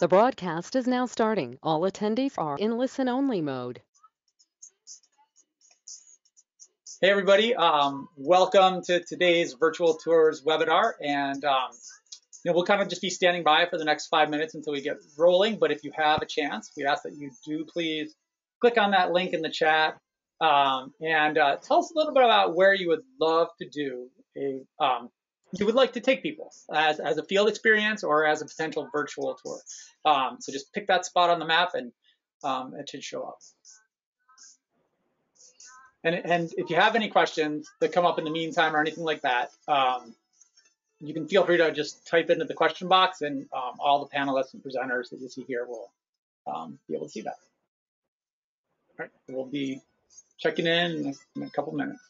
The broadcast is now starting. All attendees are in listen-only mode. Hey everybody, um, welcome to today's virtual tours webinar and um, you know, we'll kind of just be standing by for the next five minutes until we get rolling, but if you have a chance, we ask that you do please click on that link in the chat um, and uh, tell us a little bit about where you would love to do a um, you would like to take people as, as a field experience or as a potential virtual tour. Um, so just pick that spot on the map and um, it should show up. And, and if you have any questions that come up in the meantime or anything like that, um, you can feel free to just type into the question box and um, all the panelists and presenters that you see here will um, be able to see that. All right, we'll be checking in in a couple minutes.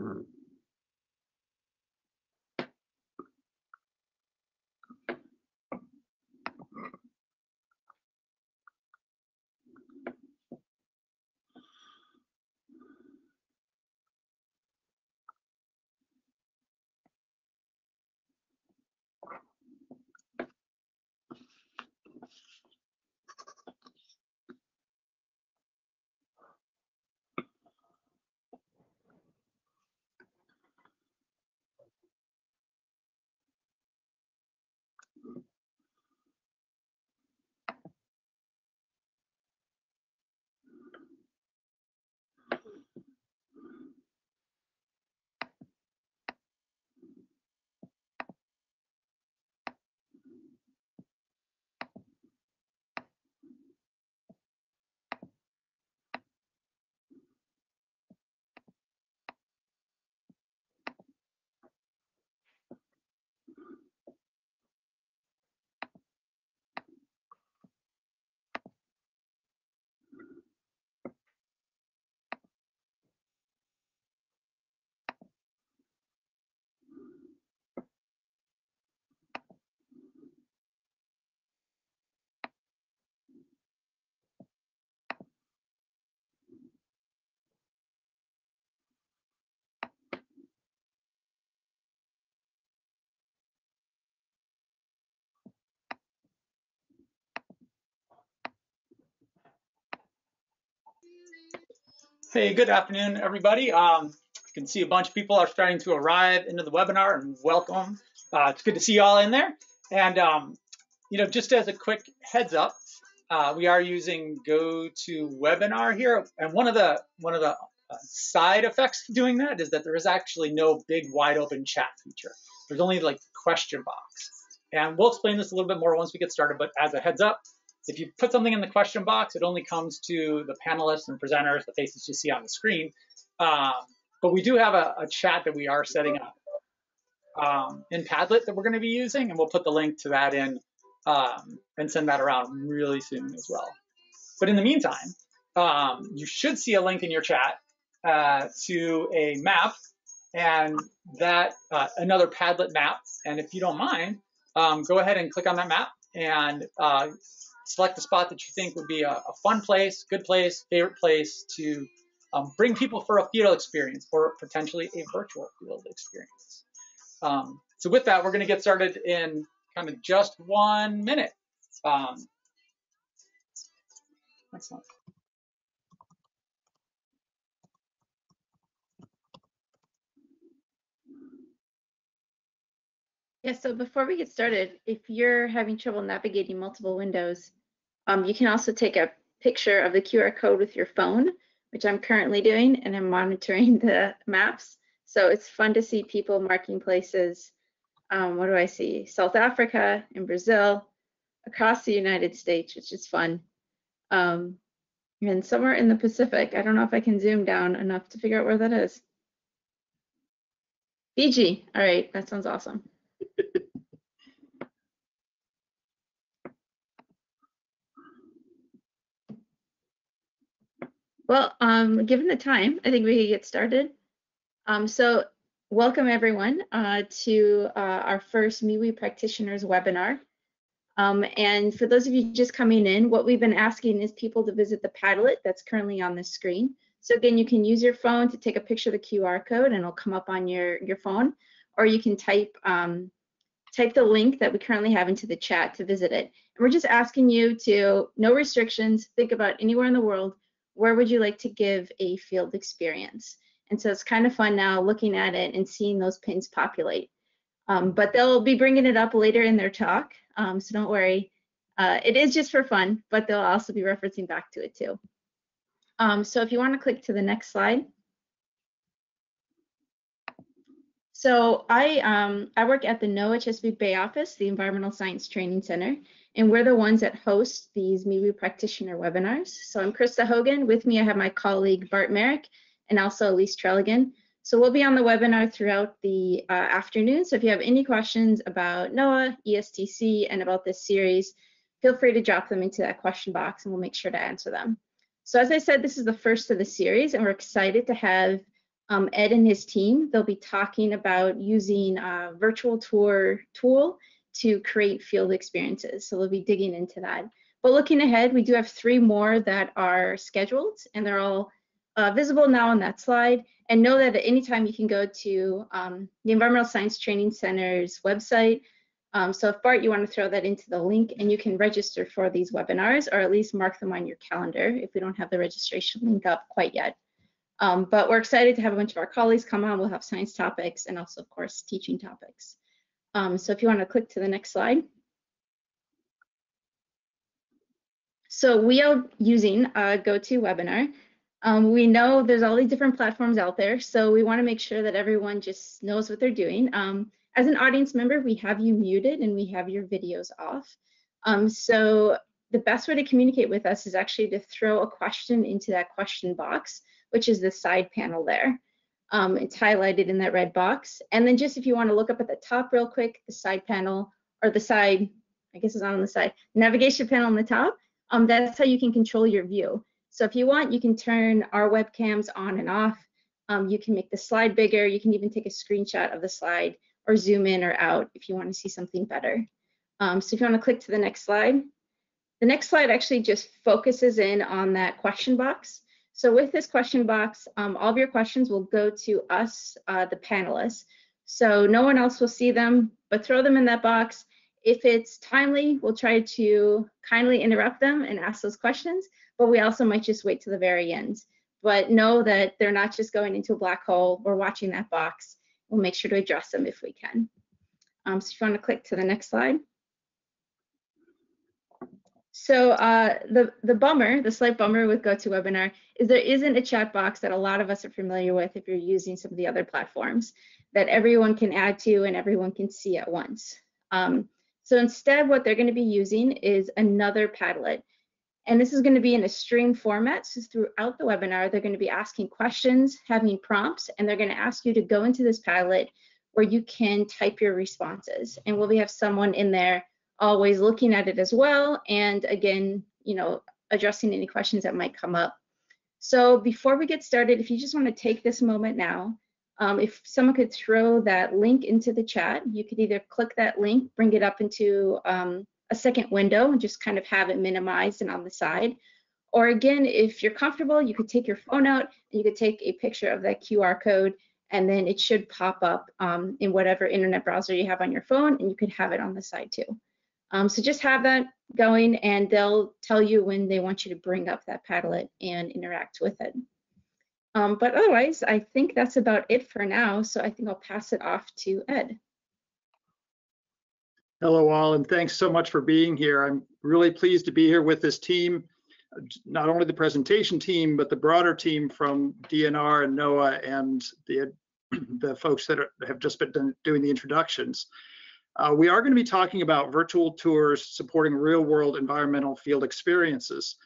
or Hey, good afternoon, everybody. Um, you can see a bunch of people are starting to arrive into the webinar and welcome. Uh, it's good to see you all in there. And, um, you know, just as a quick heads up, uh, we are using GoToWebinar here. And one of the, one of the uh, side effects of doing that is that there is actually no big wide open chat feature. There's only like question box. And we'll explain this a little bit more once we get started, but as a heads up, if you put something in the question box, it only comes to the panelists and presenters, the faces you see on the screen. Um, but we do have a, a, chat that we are setting up um, in Padlet that we're going to be using, and we'll put the link to that in um, and send that around really soon as well. But in the meantime, um, you should see a link in your chat uh, to a map and that uh, another Padlet map. And if you don't mind, um, go ahead and click on that map and uh, select a spot that you think would be a, a fun place, good place, favorite place to um, bring people for a field experience or potentially a virtual field experience. Um, so with that, we're going to get started in kind of just one minute. Um, excellent. Yeah, so before we get started, if you're having trouble navigating multiple windows, um, you can also take a picture of the QR code with your phone, which I'm currently doing, and I'm monitoring the maps. So it's fun to see people marking places. Um, what do I see? South Africa and Brazil, across the United States, which is fun. Um, and somewhere in the Pacific, I don't know if I can zoom down enough to figure out where that is. Fiji, all right, that sounds awesome. Well, um, given the time, I think we could get started. Um, so welcome everyone uh, to uh, our first MWEE practitioners webinar. Um, and for those of you just coming in, what we've been asking is people to visit the Padlet that's currently on the screen. So again, you can use your phone to take a picture of the QR code and it'll come up on your, your phone, or you can type um, type the link that we currently have into the chat to visit it. And we're just asking you to, no restrictions, think about anywhere in the world, where would you like to give a field experience? And so it's kind of fun now looking at it and seeing those pins populate. Um, but they'll be bringing it up later in their talk, um, so don't worry. Uh, it is just for fun, but they'll also be referencing back to it too. Um, so if you want to click to the next slide. So I, um, I work at the NOAA Chesapeake Bay office, the Environmental Science Training Center, and we're the ones that host these MWEE practitioner webinars. So I'm Krista Hogan. With me, I have my colleague Bart Merrick and also Elise Trelligan. So we'll be on the webinar throughout the uh, afternoon. So if you have any questions about NOAA, ESTC, and about this series, feel free to drop them into that question box and we'll make sure to answer them. So as I said, this is the first of the series and we're excited to have um, Ed and his team. They'll be talking about using a virtual tour tool to create field experiences. So we'll be digging into that. But looking ahead, we do have three more that are scheduled and they're all uh, visible now on that slide. And know that at any time you can go to um, the Environmental Science Training Center's website. Um, so if Bart, you want to throw that into the link and you can register for these webinars or at least mark them on your calendar if we don't have the registration link up quite yet. Um, but we're excited to have a bunch of our colleagues come on. We'll have science topics and also, of course, teaching topics. Um, so if you want to click to the next slide. So we are using a GoToWebinar. Um, we know there's all these different platforms out there, so we want to make sure that everyone just knows what they're doing. Um, as an audience member, we have you muted and we have your videos off. Um, so the best way to communicate with us is actually to throw a question into that question box which is the side panel there. Um, it's highlighted in that red box. And then just if you want to look up at the top real quick, the side panel or the side, I guess it's not on the side, navigation panel on the top, um, that's how you can control your view. So if you want, you can turn our webcams on and off. Um, you can make the slide bigger. You can even take a screenshot of the slide or zoom in or out if you want to see something better. Um, so if you want to click to the next slide. The next slide actually just focuses in on that question box. So with this question box, um, all of your questions will go to us, uh, the panelists. So no one else will see them, but throw them in that box. If it's timely, we'll try to kindly interrupt them and ask those questions, but we also might just wait to the very end. But know that they're not just going into a black hole. We're watching that box. We'll make sure to address them if we can. Um, so if you want to click to the next slide. So uh, the, the bummer, the slight bummer with GoToWebinar is there isn't a chat box that a lot of us are familiar with if you're using some of the other platforms that everyone can add to and everyone can see at once. Um, so instead, what they're going to be using is another Padlet. And this is going to be in a stream format. So throughout the webinar, they're going to be asking questions, having prompts, and they're going to ask you to go into this Padlet where you can type your responses. And we'll have someone in there always looking at it as well. And again, you know, addressing any questions that might come up. So before we get started, if you just want to take this moment now, Um, if someone could throw that link into the chat, you could either click that link, bring it up into um, a second window and just kind of have it minimized and on the side. Or again, if you're comfortable, you could take your phone out and you could take a picture of that QR code and then it should pop up um, in whatever internet browser you have on your phone and you could have it on the side too. Um, so just have that going and they'll tell you when they want you to bring up that Padlet and interact with it. Um, but otherwise, I think that's about it for now. So I think I'll pass it off to Ed. Hello all, and thanks so much for being here. I'm really pleased to be here with this team, not only the presentation team, but the broader team from DNR and NOAA and the, the folks that are, have just been doing the introductions. Uh, we are going to be talking about virtual tours supporting real world environmental field experiences.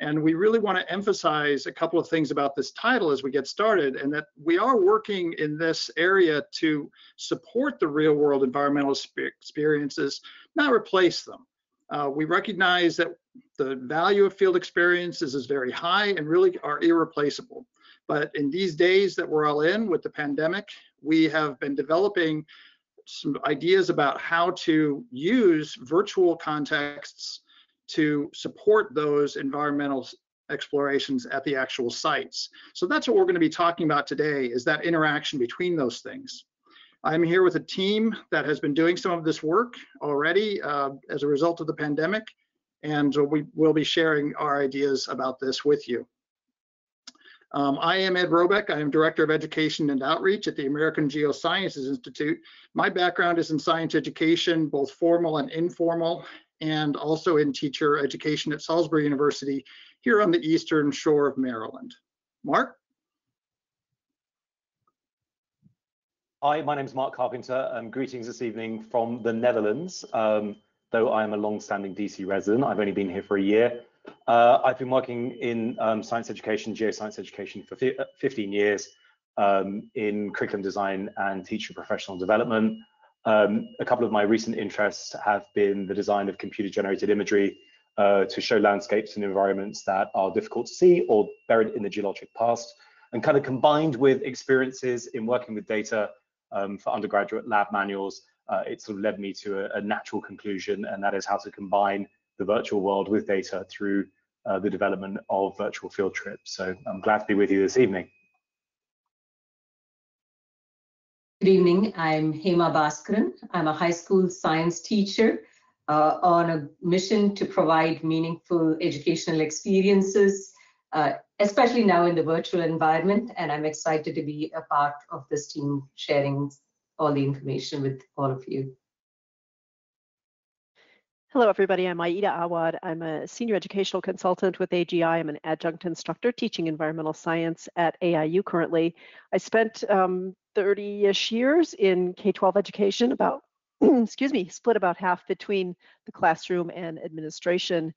And we really want to emphasize a couple of things about this title as we get started, and that we are working in this area to support the real world environmental experiences, not replace them. Uh, we recognize that the value of field experiences is very high and really are irreplaceable. But in these days that we're all in with the pandemic, we have been developing some ideas about how to use virtual contexts to support those environmental explorations at the actual sites. So that's what we're going to be talking about today is that interaction between those things. I'm here with a team that has been doing some of this work already uh, as a result of the pandemic, and we will be sharing our ideas about this with you. Um, I am Ed Robeck. I am Director of Education and Outreach at the American Geosciences Institute. My background is in science education, both formal and informal, and also in teacher education at Salisbury University here on the eastern shore of Maryland. Mark? Hi, my name is Mark Carpenter. Um, greetings this evening from the Netherlands. Um, though I am a long-standing DC resident, I've only been here for a year. Uh, I've been working in um, science education, geoscience education for 15 years um, in curriculum design and teacher professional development. Um, a couple of my recent interests have been the design of computer generated imagery uh, to show landscapes and environments that are difficult to see or buried in the geologic past and kind of combined with experiences in working with data um, for undergraduate lab manuals, uh, it sort of led me to a, a, natural conclusion and that is how to combine the virtual world with data through uh, the development of virtual field trips. So I'm glad to be with you this evening. Good evening, I'm Hema Bhaskaran. I'm a high school science teacher uh, on a mission to provide meaningful educational experiences, uh, especially now in the virtual environment. And I'm excited to be a part of this team sharing all the information with all of you. Hello, everybody. I'm Aida Awad. I'm a senior educational consultant with AGI. I'm an adjunct instructor teaching environmental science at AIU currently. I spent um, 30-ish years in K-12 education, about, excuse me, split about half between the classroom and administration.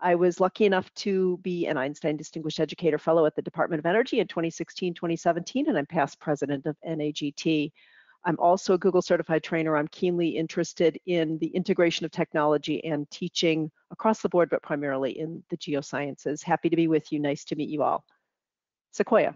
I was lucky enough to be an Einstein Distinguished Educator Fellow at the Department of Energy in 2016, 2017, and I'm past president of NAGT. I'm also a Google certified trainer. I'm keenly interested in the integration of technology and teaching across the board, but primarily in the geosciences. Happy to be with you. Nice to meet you all. Sequoia.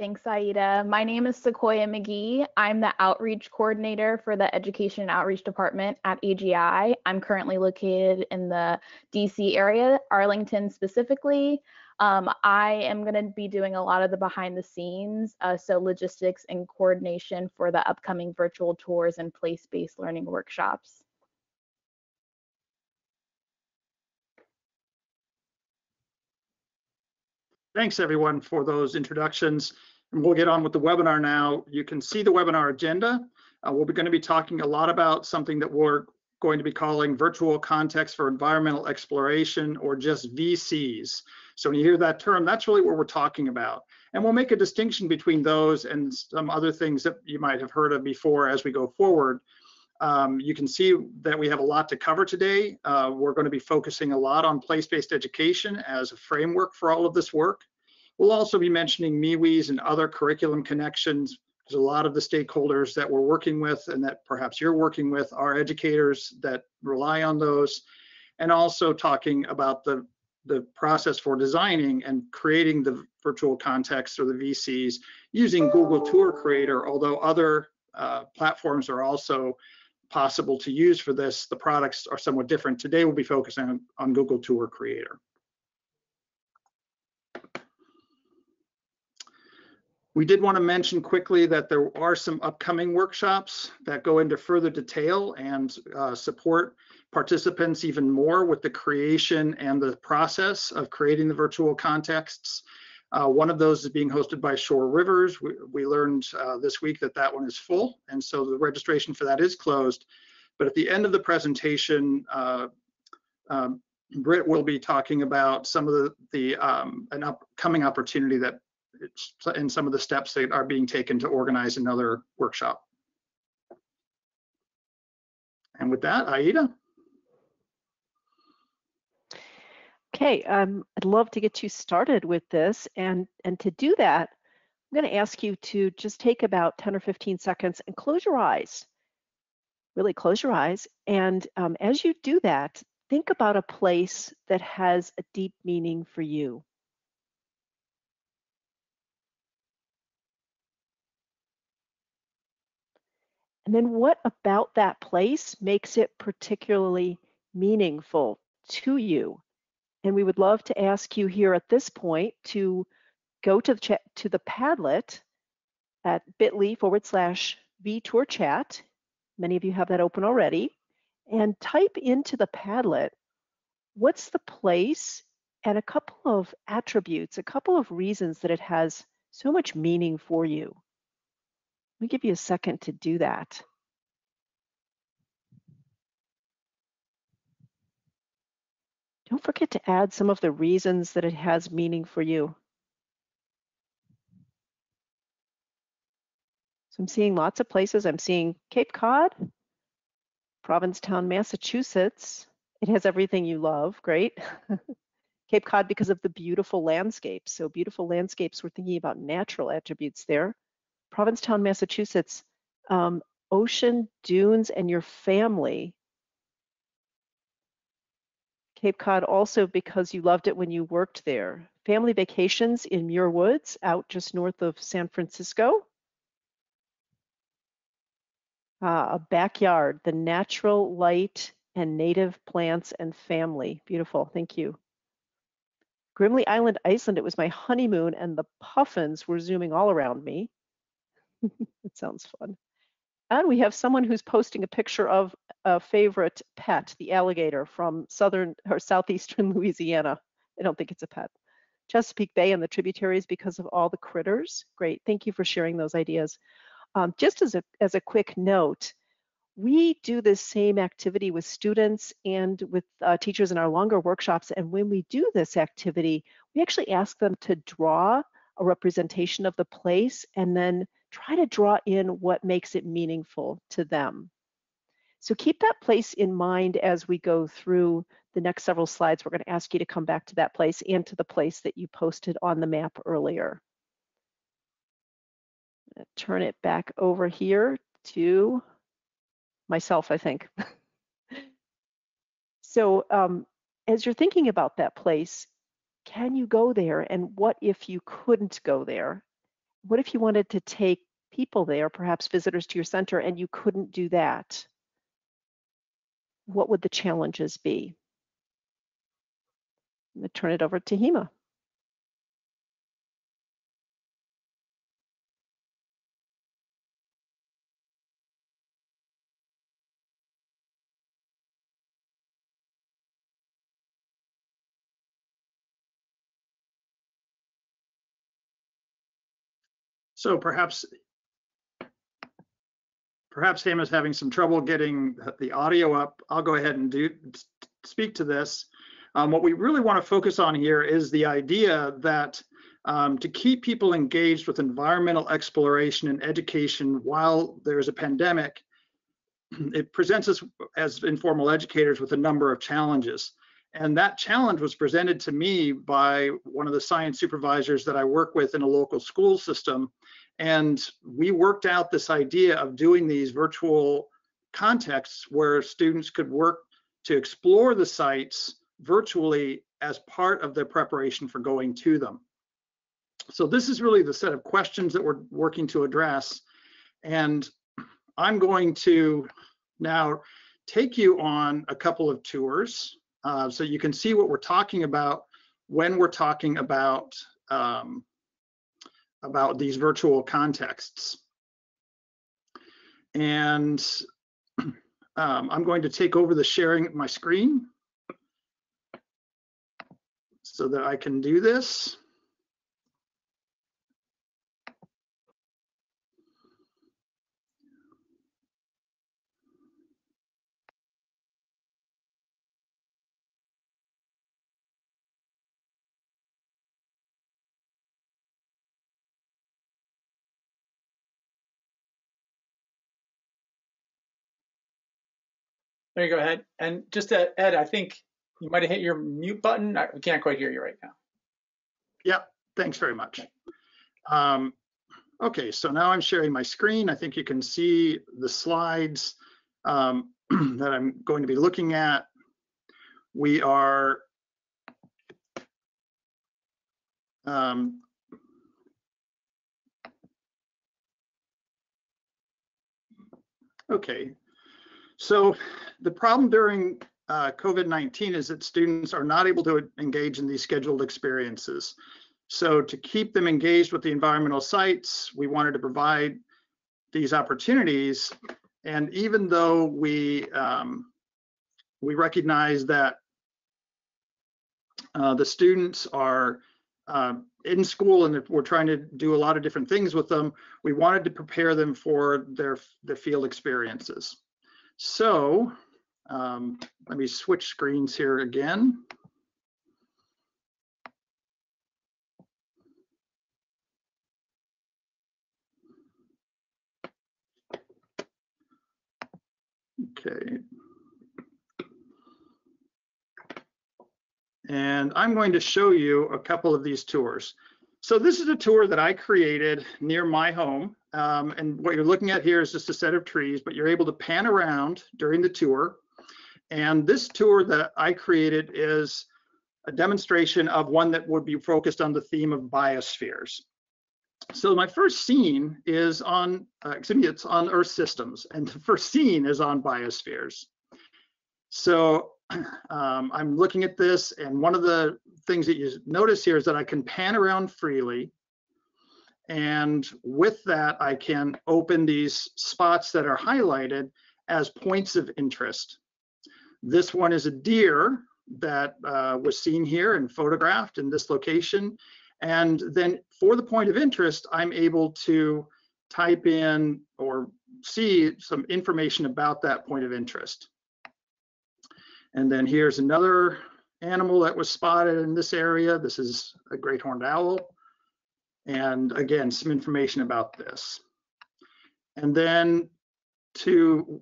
Thanks, Aida. My name is Sequoia McGee. I'm the outreach coordinator for the Education and Outreach Department at AGI. I'm currently located in the DC area, Arlington specifically. Um, I am going to be doing a lot of the behind the scenes, uh, so logistics and coordination for the upcoming virtual tours and place-based learning workshops. Thanks everyone for those introductions. And we'll get on with the webinar now. You can see the webinar agenda. Uh, we're going to be talking a lot about something that we're going to be calling virtual context for environmental exploration or just VCs. So when you hear that term, that's really what we're talking about. And we'll make a distinction between those and some other things that you might have heard of before as we go forward. Um, you can see that we have a lot to cover today. Uh, we're going to be focusing a lot on place-based education as a framework for all of this work. We'll also be mentioning MWEEs and other curriculum connections. There's a lot of the stakeholders that we're working with and that perhaps you're working with are educators that rely on those, and also talking about the, the process for designing and creating the virtual context or the VCs using Google Tour Creator, although other uh, platforms are also possible to use for this. The products are somewhat different. Today we'll be focusing on, Google Tour Creator. We did want to mention quickly that there are some upcoming workshops that go into further detail and uh, support participants even more with the creation and the process of creating the virtual contexts. Uh, one of those is being hosted by ShoreRivers. We, we learned uh, this week that that one is full, and so the registration for that is closed. But at the end of the presentation, uh, um, Britt will be talking about some of the, the um, an upcoming opportunity that and some of the steps that are being taken to organize another workshop. And with that, Aida. Okay, um, I'd love to get you started with this. And, and to do that, I'm going to ask you to just take about 10 or 15 seconds and close your eyes. Really close your eyes. And um, as you do that, think about a place that has a deep meaning for you. And then what about that place makes it particularly meaningful to you? And we would love to ask you here at this point to go to the chat to the Padlet at bit.ly forward slash vtour chat. Many of you have that open already. And type into the Padlet, what's the place and a couple of attributes, a couple of reasons that it has so much meaning for you. Let me give you a second to do that. Don't forget to add some of the reasons that it has meaning for you. So I'm seeing lots of places. I'm seeing Cape Cod, Provincetown, Massachusetts. It has everything you love, great. Cape Cod because of the beautiful landscapes. So beautiful landscapes, we're thinking about natural attributes there. Provincetown, Massachusetts, um, ocean, dunes, and your family. Cape Cod also because you loved it when you worked there. Family vacations in Muir Woods out just north of San Francisco. Uh, a backyard, the natural light and native plants and family. Beautiful, thank you. Grimsey Island, Iceland, it was my honeymoon and the puffins were zooming all around me. it sounds fun. And we have someone who's posting a picture of a favorite pet, the alligator from southern or southeastern Louisiana. I don't think it's a pet. Chesapeake Bay and the tributaries because of all the critters. Great, thank you for sharing those ideas. Um, just as a, as a quick note, we do this same activity with students and with uh, teachers in our longer workshops. And when we do this activity, we actually ask them to draw a representation of the place and then try to draw in what makes it meaningful to them. So keep that place in mind as we go through the next several slides. We're going to ask you to come back to that place and to the place that you posted on the map earlier. Turn it back over here to myself, I think. so um, as you're thinking about that place, can you go there? And what if you couldn't go there? What if you wanted to take people there, perhaps visitors to your center, and you couldn't do that? What would the challenges be? I'm going to turn it over to Hema. So perhaps perhaps Hema is having some trouble getting the audio up. I'll go ahead and do speak to this. Um, what we really want to focus on here is the idea that um, to keep people engaged with environmental exploration and education while there's a pandemic, it presents us as informal educators with a number of challenges. And that challenge was presented to me by one of the science supervisors that I work with in a local school system. And we worked out this idea of doing these virtual contexts where students could work to explore the sites virtually as part of their preparation for going to them. so this is really the set of questions that we're working to address. And I'm going to now take you on a couple of tours uh, so you can see what we're talking about when we're talking about um, about these virtual contexts. And um, I'm going to take over the sharing of my screen so that I can do this. There you go, Ed. And just to, Ed, I think you might have hit your mute button. I, can't quite hear you right now. Yep, thanks very much. Um, okay, so now I'm sharing my screen. I think you can see the slides um, that I'm going to be looking at. We are um, okay, so the problem during uh, COVID-19 is that students are not able to engage in these scheduled experiences. So to keep them engaged with the environmental sites, we wanted to provide these opportunities. And even though we um, we recognize that uh, the students are uh, in school and we're trying to do a lot of different things with them, we wanted to prepare them for their, their field experiences. So um, let me switch screens here again. Okay. And I'm going to show you a couple of these tours. So this is a tour that I created near my home. Um, and what you're looking at here is just a set of trees, but you're able to pan around during the tour. And this tour that I created is a demonstration of one that would be focused on the theme of biospheres. So my first scene is on, uh, excuse me, it's on Earth systems, and the first scene is on biospheres. So um, I'm looking at this, and one of the things that you notice here is that I can pan around freely. And with that, I can open these spots that are highlighted as points of interest. This one is a deer that uh, was seen here and photographed in this location. And then for the point of interest, I'm able to type in or see some information about that point of interest. And then here's another animal that was spotted in this area. This is a great horned owl. And again, some information about this. And then to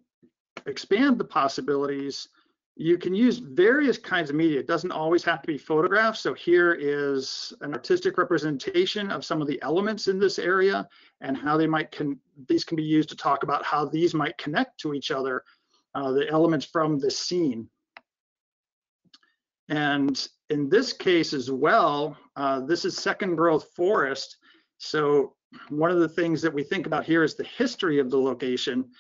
expand the possibilities, you can use various kinds of media. It doesn't always have to be photographs. So here is an artistic representation of some of the elements in this area and how they might, can, these can be used to talk about how these might connect to each other, uh, the elements from the scene. And in this case as well, uh, this is second growth forest. So one of the things that we think about here is the history of the location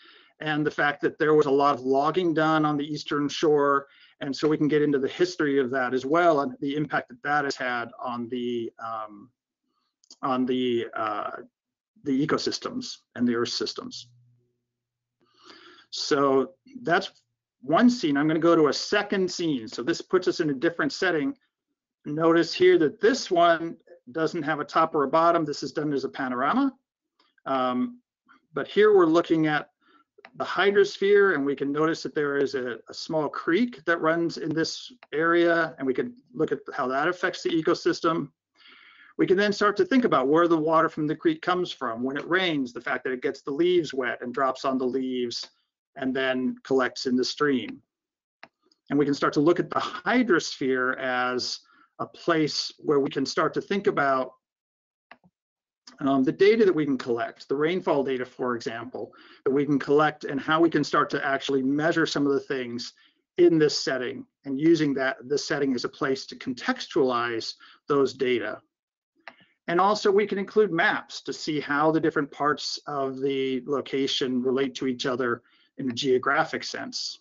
and the fact that there was a lot of logging done on the eastern shore. And so we can get into the history of that as well and the impact that that has had on the um, on the uh, the ecosystems and the earth systems. So that's one scene. I'm going to go to a second scene. So this puts us in a different setting. Notice here that this one doesn't have a top or a bottom. This is done as a panorama. Um, but here we're looking at the hydrosphere and we can notice that there is a, a, small creek that runs in this area and we can look at how that affects the ecosystem. We can then start to think about where the water from the creek comes from. When it rains, the fact that it gets the leaves wet and drops on the leaves and then collects in the stream. And we can start to look at the hydrosphere as a place where we can start to think about um, the data that we can collect, the rainfall data, for example, that we can collect and how we can start to actually measure some of the things in this setting and using that this setting as a place to contextualize those data. And also we can include maps to see how the different parts of the location relate to each other in a geographic sense.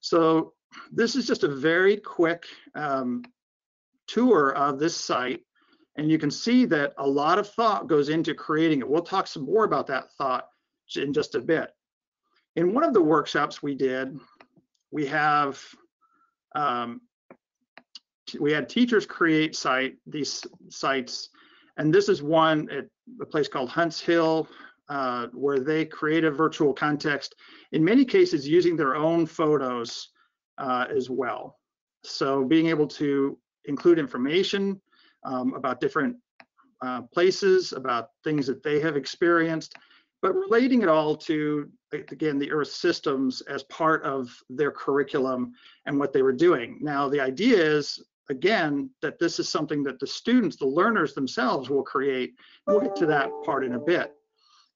So this is just a very quick um, tour of this site. And you can see that a lot of thought goes into creating it. We'll talk some more about that thought in just a bit. In one of the workshops we did, we have um, we had teachers create site these sites, and this is one at a place called Hunts Hill, uh, where they create a virtual context. In many cases, using their own photos uh, as well. So being able to include information um, about different uh, places, about things that they have experienced, but relating it all to, again, the Earth systems as part of their curriculum and what they were doing. Now, the idea is, again, that this is something that the students, the learners themselves will create. We'll get to that part in a bit.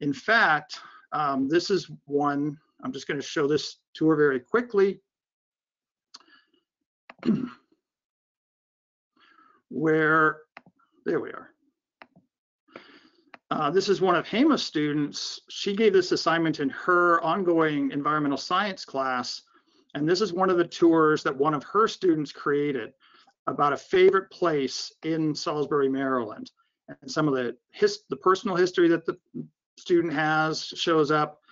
In fact, um, this is one, I'm just going to show this tour very quickly. where, there we are. Uh, this is one of Hema's students. She gave this assignment in her ongoing environmental science class. And this is one of the tours that one of her students created about a favorite place in Salisbury, Maryland. And some of the his, the personal history that the student has shows up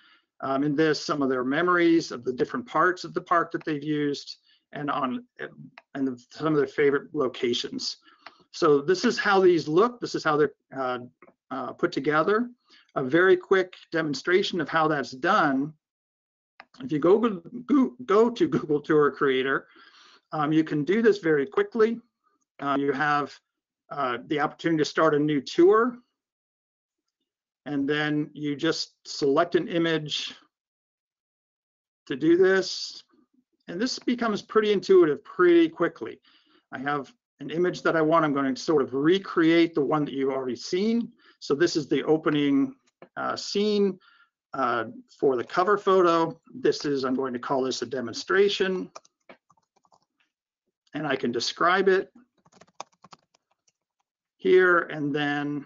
um, in this, some of their memories of the different parts of the park that they've used and on and some of their favorite locations. So this is how these look. This is how they're uh, uh, put together. A very quick demonstration of how that's done. If you go, go, go to Google Tour Creator, um, you can do this very quickly. Uh, you have uh, the opportunity to start a new tour. And then you just select an image to do this. And this becomes pretty intuitive pretty quickly. I have an image that I want. I'm going to sort of recreate the one that you've already seen. So this is the opening uh, scene uh, for the cover photo. This is, I'm going to call this a demonstration. And I can describe it here and then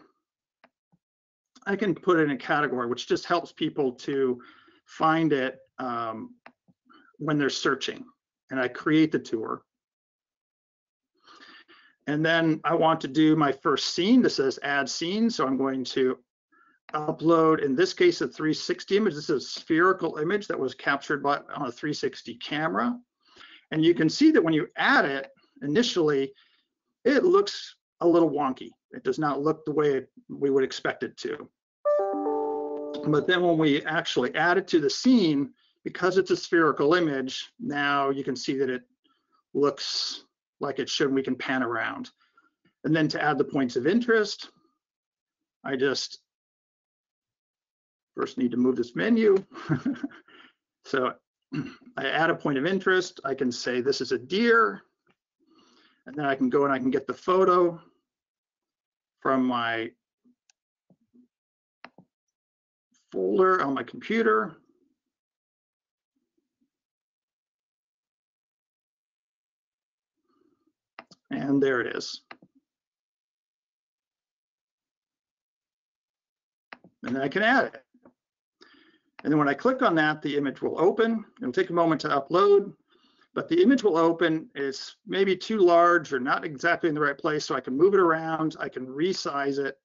I can put it in a category, which just helps people to find it um, when they're searching. And I create the tour. And then I want to do my first scene. This says add scene. So I'm going to upload, in this case, a 360 image. This is a spherical image that was captured by, on a 360 camera. And you can see that when you add it initially, it looks a little wonky. It does not look the way we would expect it to. But then when we actually add it to the scene, because it's a spherical image, now you can see that it looks like it should. We can pan around. And then to add the points of interest, I just first need to move this menu. so I add a point of interest. I can say this is a deer. And then I can go and I can get the photo from my folder on my computer. And there it is. And then I can add it. And then when I click on that, the image will open. It'll take a moment to upload, but the image will open. It's maybe too large or not exactly in the right place, so I can move it around. I can resize it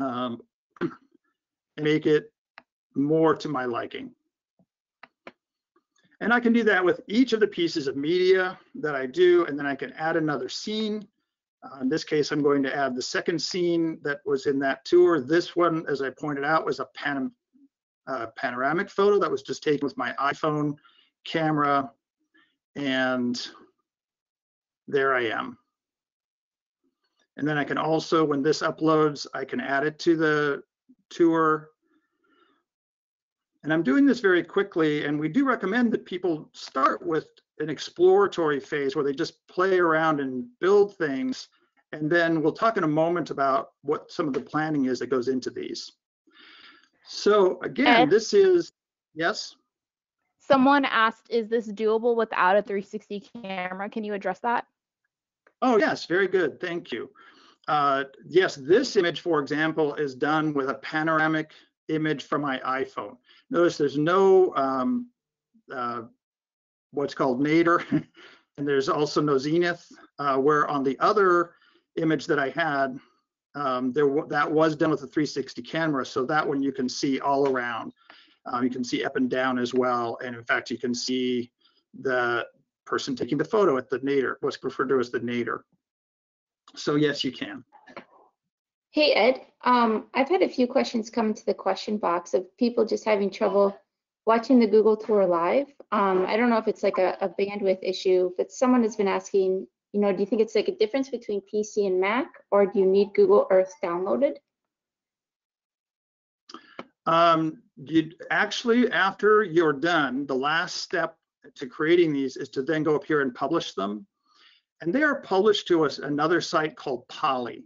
um, and make it more to my liking. And I can do that with each of the pieces of media that I do, and then I can add another scene. Uh, in this case, I'm going to add the second scene that was in that tour. This one, as I pointed out, was a pan uh, panoramic photo that was just taken with my iPhone camera. And there I am. And then I can also, when this uploads, I can add it to the tour and I'm doing this very quickly, and we do recommend that people start with an exploratory phase where they just play around and build things. And then we'll talk in a moment about what some of the planning is that goes into these. So again, Ed? this is, yes? Someone asked, is this doable without a 360 camera? Can you address that? Oh, yes, very good. Thank you. uh, yes, this image, for example, is done with a panoramic image from my iPhone. Notice there's no um, uh, what's called nadir, and there's also no zenith, uh, where on the other image that I had, um, there that was done with a 360 camera, so that one you can see all around. Um, you can see up and down as well, and in fact, you can see the person taking the photo at the nadir, what's referred to as the nadir. So yes, you can. Hey, Ed, um, I've had a few questions come into the question box of people just having trouble watching the Google Tour live. Um, I don't know if it's like a, a bandwidth issue, but someone has been asking, you know, do you think it's like a difference between PC and Mac, or do you need Google Earth downloaded? Um, you actually, after you're done, the last step to creating these is to then go up here and publish them. And they are published to us another site called Poly.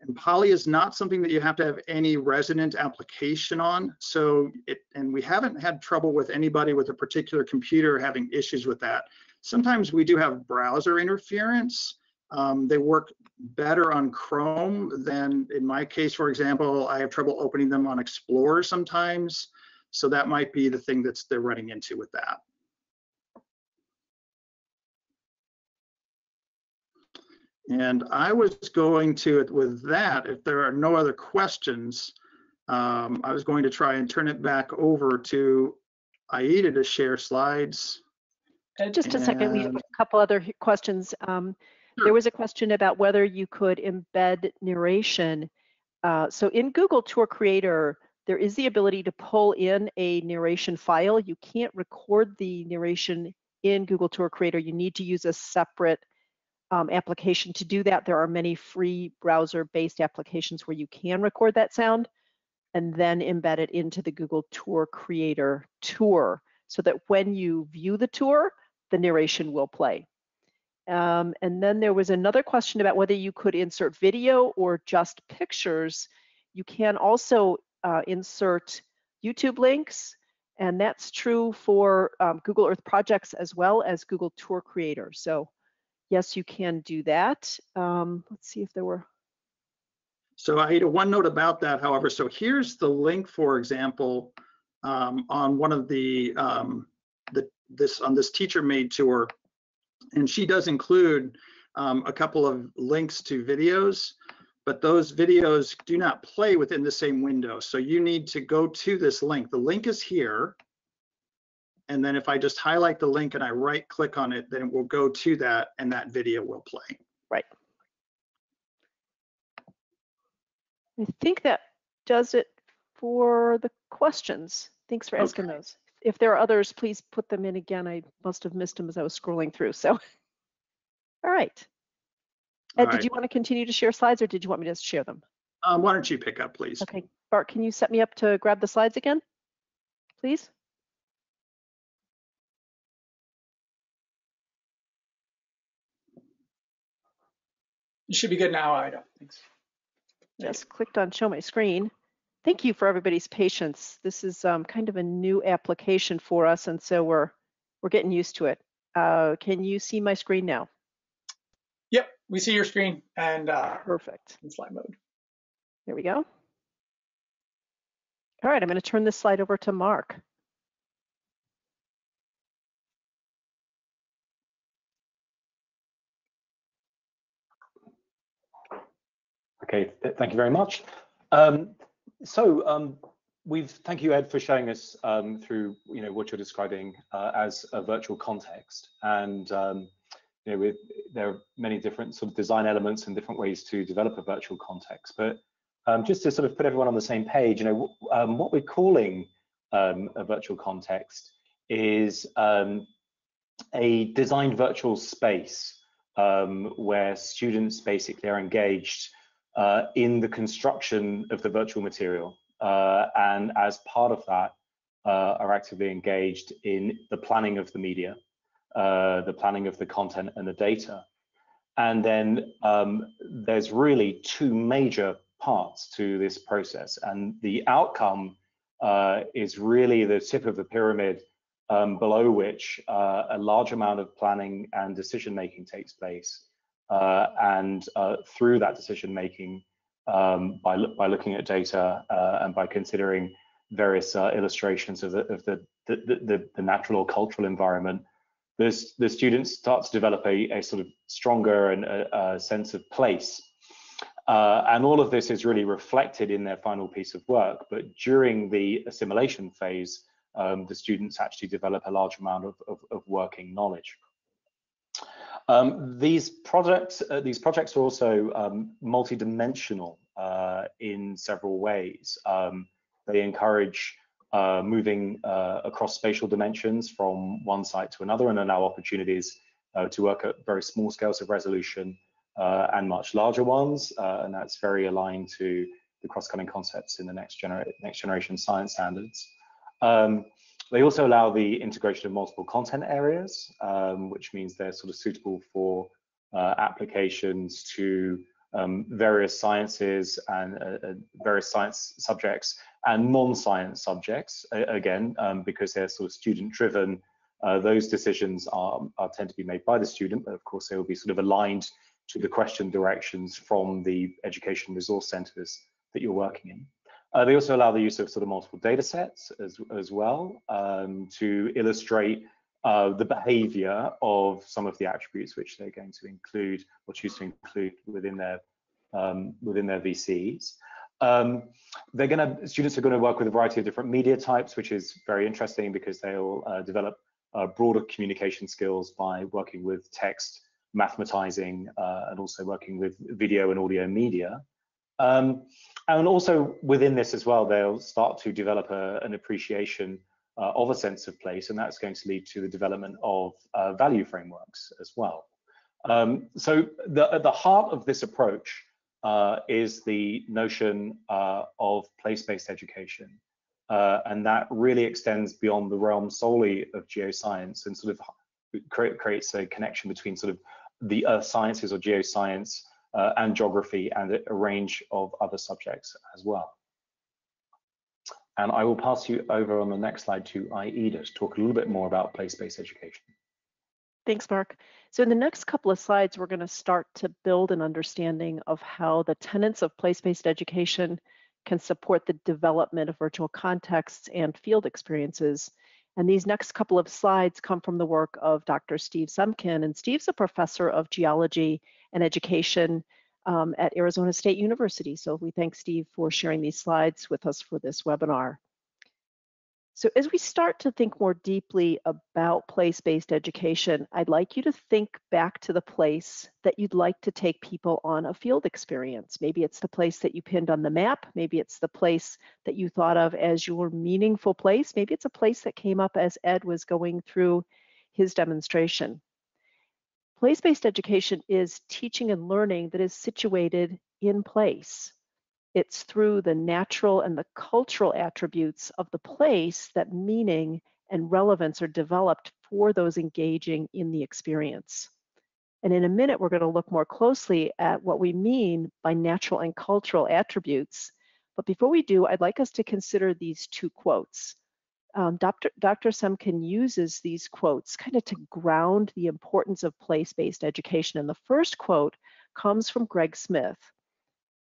And Poly is not something that you have to have any resident application on. So it, and we haven't had trouble with anybody with a particular computer having issues with that. Sometimes we do have browser interference. Um, they work better on Chrome than in my case, for example, I have trouble opening them on Explorer sometimes. So that might be the thing that's they're running into with that. And I was going to, it with that, if there are no other questions, um, I was going to try and turn it back over to Aida to share slides. Just a second, we have a couple other questions. Um. There was a question about whether you could embed narration. Uh, So in Google Tour Creator, there is the ability to pull in a narration file. You can't record the narration in Google Tour Creator. You need to use a separate um, application to do that. There are many free browser-based applications where you can record that sound and then embed it into the Google Tour Creator tour so that when you view the tour, the narration will play. Um, and then there was another question about whether you could insert video or just pictures. You can also uh, insert YouTube links, and that's true for um, Google Earth projects as well as Google Tour Creator. So yes, you can do that. Um, let's see if there were, So I had one note about that, however, so here's the link, for example, um, on one of the, um, the, this, on this teacher made tour. And she does include um, a couple of links to videos, but those videos do not play within the same window. So you need to go to this link. The link is here. And then if I just highlight the link and I right click on it, then it will go to that and that video will play. Right. I think that does it for the questions. Thanks for asking Okay. those. If there are others, please put them in again. I must have missed them as I was scrolling through. So, all right. Ed, All did right. you want to continue to share slides or did you want me to share them? Um, why don't you pick up, please? Okay, Bart, can you set me up to grab the slides again, please? You should be good now, Aida. Thanks. Just clicked on show my screen. Thank you for everybody's patience. This is um, kind of a new application for us, and so we're we're getting used to it. Uh, can you see my screen now? Yep, we see your screen and uh, Perfect. in slide mode. There we go. All right, I'm going to turn this slide over to Mark. Okay, th- thank you very much. Um, so um, we've thank you, Ed, for showing us um, through you know what you're describing uh, as a virtual context, and um, you know with there are many different sort of design elements and different ways to develop a virtual context. But um, just to sort of put everyone on the same page, you know um, what we're calling um, a virtual context is a designed virtual space where students basically are engaged uh, in the construction of the virtual material. Uh, and as part of that, uh, are actively engaged in the planning of the media, uh, the planning of the content and the data. And then um, there's really two major parts to this process. And the outcome uh, is really the tip of the pyramid um, below which uh, a large amount of planning and decision making takes place and uh, through that decision making, um, by, by looking at data uh, and by considering various uh, illustrations of, the, of the, the, the, the, natural or cultural environment, the, the students start to develop a, a sort of stronger and a, a sense of place. Uh, and all of this is really reflected in their final piece of work. But during the assimilation phase, um, the students actually develop a large amount of, of, of working knowledge. Um, these projects, uh, these projects are also um, multidimensional uh, in several ways. Um, they encourage uh, moving uh, across spatial dimensions from one site to another and allow opportunities uh, to work at very small scales of resolution uh, and much larger ones. and that's very aligned to the cross-cutting concepts in the next, genera next generation science standards. Um, they also allow the integration of multiple content areas, um, which means they're sort of suitable for uh, applications to um, various sciences and uh, uh various science subjects and non-science subjects, again, um, because they're sort of student-driven. Uh, those decisions are, are, tend to be made by the student, but of course they will be sort of aligned to the question directions from the education resource centers that you're working in. Uh, they also allow the use of sort of multiple data sets as, as well um, to illustrate uh, the behavior of some of the attributes which they're going to include or choose to include within their um, within their VCs. Um, they're going to students are going to work with a variety of different media types, which is very interesting because they'll uh, develop uh, broader communication skills by working with text, mathematizing, uh, and also working with video and audio media. Um, and also within this as well, they'll start to develop a, an appreciation uh, of a sense of place, and that's going to lead to the development of uh, value frameworks as well. Um, so the, at the heart of this approach uh, is the notion uh, of place-based education. Uh, and that really extends beyond the realm solely of geoscience and sort of creates a connection between sort of the earth sciences or geoscience uh, and geography and a range of other subjects as well. And I will pass you over on the next slide to Aida to talk a little bit more about place-based education. Thanks, Mark. So in the next couple of slides, we're going to start to build an understanding of how the tenets of place-based education can support the development of virtual contexts and field experiences. And these next couple of slides come from the work of Dr. Steve Semken. And Steve's a professor of geology and education um, at Arizona State University. So we thank Steve for sharing these slides with us for this webinar. So as we start to think more deeply about place-based education, I'd like you to think back to the place that you'd like to take people on a field experience. Maybe it's the place that you pinned on the map. Maybe it's the place that you thought of as your meaningful place. Maybe it's a place that came up as Ed was going through his demonstration. Place-based education is teaching and learning that is situated in place. It's through the natural and the cultural attributes of the place that meaning and relevance are developed for those engaging in the experience. And in a minute, we're going to look more closely at what we mean by natural and cultural attributes. But before we do, I'd like us to consider these two quotes um, Dr. Dr. Semken uses these quotes kind of to ground the importance of place-based education. And the first quote comes from Greg Smith.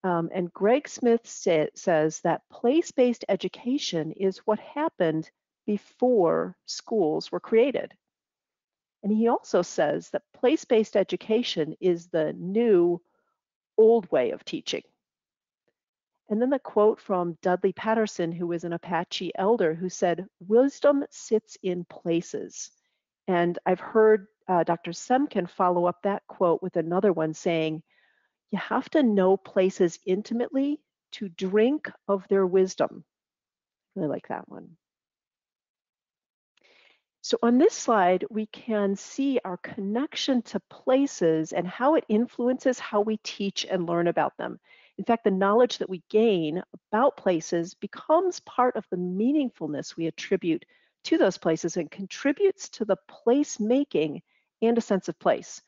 Um, and Greg Smith say, says that place-based education is what happened before schools were created. And he also says that place-based education is the new old way of teaching. And then the quote from Dudley Patterson, who was an Apache elder, who said, Wisdom sits in places. And I've heard uh, Dr. Semken follow up that quote with another one saying, You have to know places intimately to drink of their wisdom. I really like that one. So on this slide, we can see our connection to places and how it influences how we teach and learn about them. In fact, the knowledge that we gain about places becomes part of the meaningfulness we attribute to those places and contributes to the place making and a sense of place.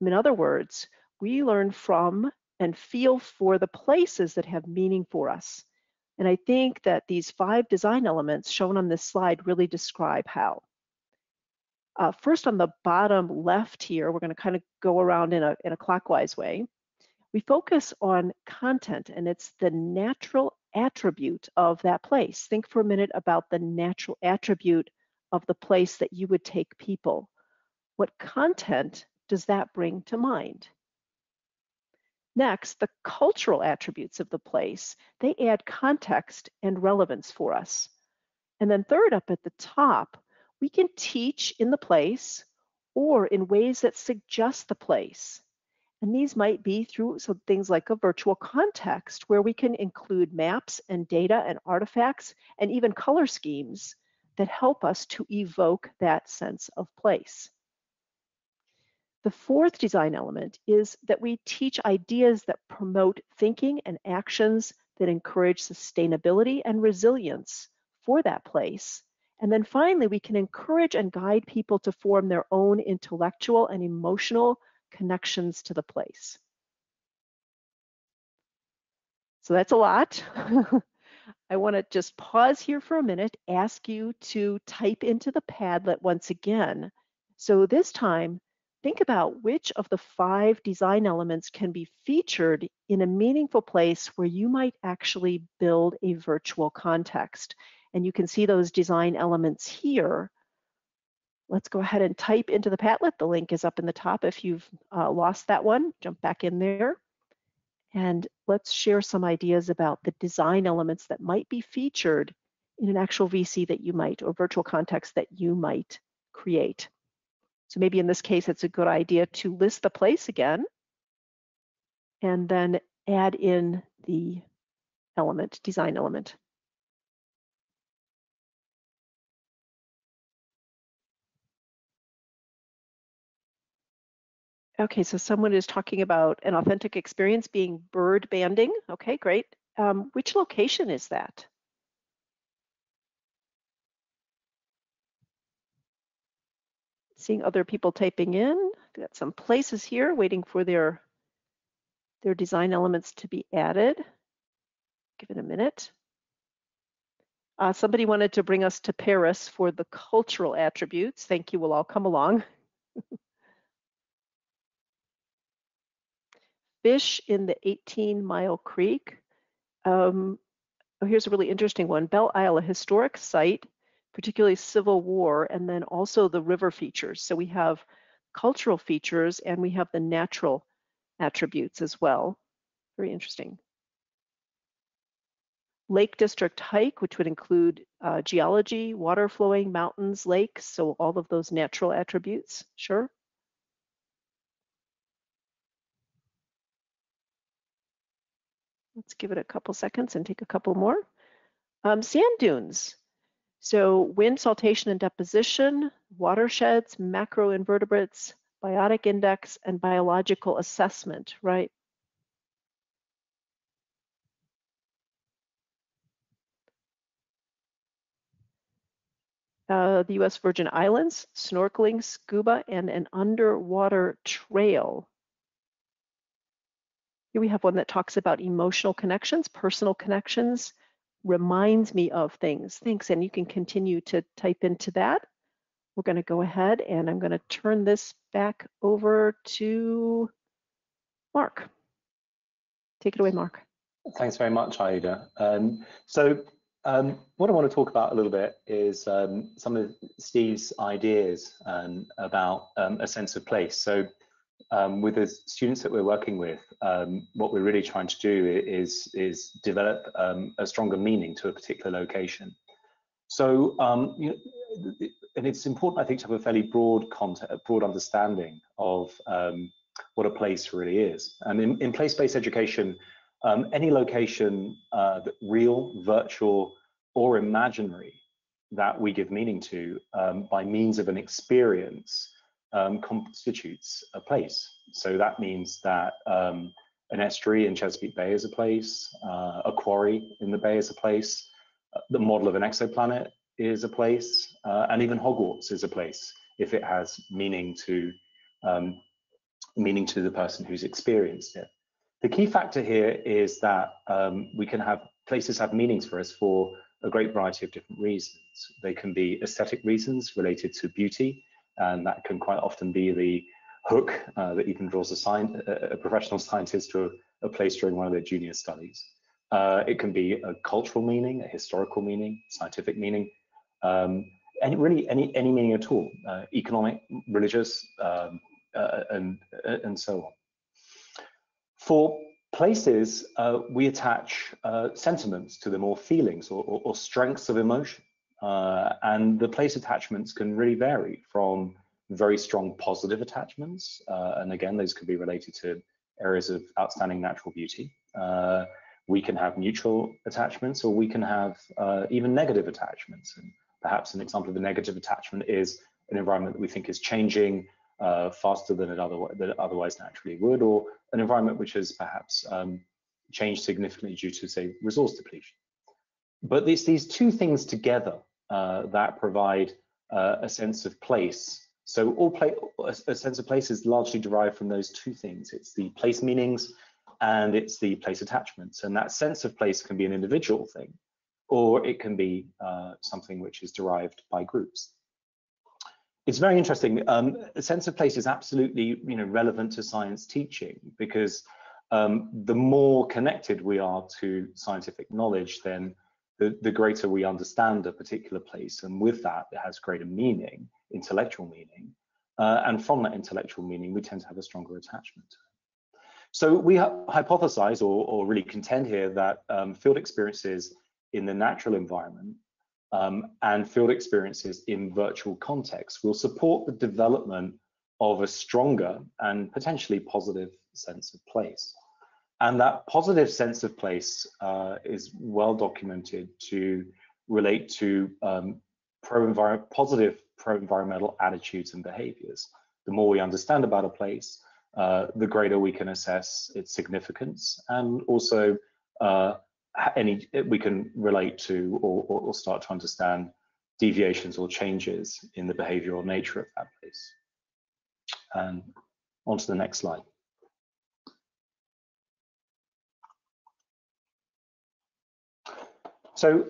In other words, we learn from and feel for the places that have meaning for us. And I think that these five design elements shown on this slide really describe how. Uh, first on the bottom left here, we're going to kind of go around in a, in a clockwise way. We focus on content and it's the natural attribute of that place. Think for a minute about the natural attribute of the place that you would take people. What content does that bring to mind? Next, the cultural attributes of the place. They add context and relevance for us. And then third up at the top, we can teach in the place or in ways that suggest the place. And these might be through some things like a virtual context where we can include maps and data and artifacts and even color schemes that help us to evoke that sense of place. The fourth design element is that we teach ideas that promote thinking and actions that encourage sustainability and resilience for that place and then finally, we can encourage and guide people to form their own intellectual and emotional connections to the place. So that's a lot. I want to just pause here for a minute, ask you to type into the Padlet once again. So this time, think about which of the five design elements can be featured in a meaningful place where you might actually build a virtual context. And you can see those design elements here. Let's go ahead and type into the Padlet. The link is up in the top if you've uh, lost that one, jump back in there. And let's share some ideas about the design elements that might be featured in an actual VC that you might, or virtual context that you might create. So maybe in this case, it's a good idea to list the place again, and then add in the element, design element. Okay, so someone is talking about an authentic experience being bird banding. Okay, great. Um, which location is that? Seeing other people typing in. Got some places here waiting for their their design elements to be added. Give it a minute. Uh, somebody wanted to bring us to Paris for the cultural attributes. Thank you. We'll all come along. fish in the 18 Mile Creek. Um, oh, here's a really interesting one. Belle Isle, a historic site, particularly Civil War, and then also the river features. So we have cultural features and we have the natural attributes as well. Very interesting. Lake District hike, which would include uh, geology, water flowing, mountains, lakes, so all of those natural attributes, sure. Let's give it a couple seconds and take a couple more. Um, sand dunes. So wind saltation and deposition, watersheds, macroinvertebrates, biotic index, and biological assessment, right? Uh, the US Virgin Islands, snorkeling, scuba, and an underwater trail. Here we have one that talks about emotional connections, personal connections, reminds me of things. Thanks, and you can continue to type into that. We're going to go ahead and I'm going to turn this back over to Mark. Take it away, Mark. Thanks very much, Aida. Um, so um, what I want to talk about a little bit is um, some of Steve's ideas um, about um, a sense of place. So um, with the students that we're working with, um, what we're really trying to do is, is develop um, a stronger meaning to a particular location. So, um, you know, and it's important, I think, to have a fairly broad content, broad understanding of um, what a place really is. And in, in place-based education, um, any location, uh, real, virtual, or imaginary, that we give meaning to by means of an experience um, constitutes a place. So that means that um, an estuary in Chesapeake Bay is a place, uh, a quarry in the bay is a place, uh, the model of an exoplanet is a place, uh, and even Hogwarts is a place if it has meaning to um, meaning to the person who's experienced it. The key factor here is that um, we can have places have meanings for us for a great variety of different reasons. They can be aesthetic reasons related to beauty, And that can quite often be the hook uh, that even draws a, a professional scientist to a, a, place during one of their junior studies. Uh, it can be a cultural meaning, a historical meaning, scientific meaning, um, and really any any meaning at all, uh, economic, religious, um, uh, and and so on. For places, uh, we attach uh, sentiments to them or feelings or, or, or strengths of emotion. Uh, and the place attachments can really vary from very strong positive attachments. Uh, and again, those could be related to areas of outstanding natural beauty. Uh, we can have neutral attachments or we can have uh, even negative attachments. And perhaps an example of a negative attachment is an environment that we think is changing uh, faster than it, otherwise, than it otherwise naturally would, or an environment which has perhaps um, changed significantly due to, say, resource depletion. But it's these two things together uh, that provide uh, a sense of place. So all play, a sense of place is largely derived from those two things. It's the place meanings and it's the place attachments. And that sense of place can be an individual thing, or it can be uh, something which is derived by groups it's very interesting. Um, a sense of place is absolutely, you know, relevant to science teaching because um, the more connected we are to scientific knowledge, then the, the greater we understand a particular place, and with that, it has greater meaning, intellectual meaning, uh, and from that intellectual meaning, we tend to have a stronger attachment. So we hypothesize or, or, really contend here that um, field experiences in the natural environment um, and field experiences in virtual contexts will support the development of a stronger and potentially positive sense of place. And that positive sense of place uh, is well documented to relate to um, pro positive pro-environmental attitudes and behaviors. The more we understand about a place, uh, the greater we can assess its significance and also uh, any we can relate to or, or, or, start to understand deviations or changes in the behavioral nature of that place. And on to the next slide. So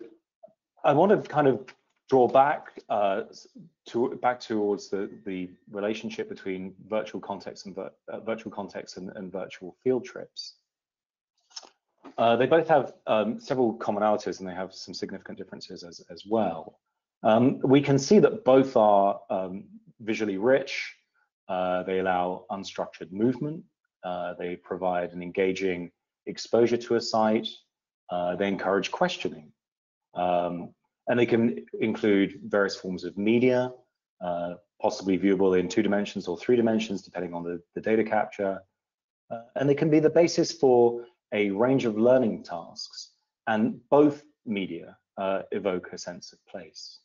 I want to kind of draw back uh, to back towards the the relationship between virtual context and uh, virtual context and, and virtual field trips. Uh, they both have um, several commonalities and they have some significant differences as, as well. Um, we can see that both are um, visually rich. Uh, they allow unstructured movement. Uh, they provide an engaging exposure to a site. Uh, they encourage questioning. Um, and they can include various forms of media, uh, possibly viewable in two dimensions or three dimensions, depending on the, the data capture. Uh, and they can be the basis for a range of learning tasks, and both media uh, evoke a sense of place.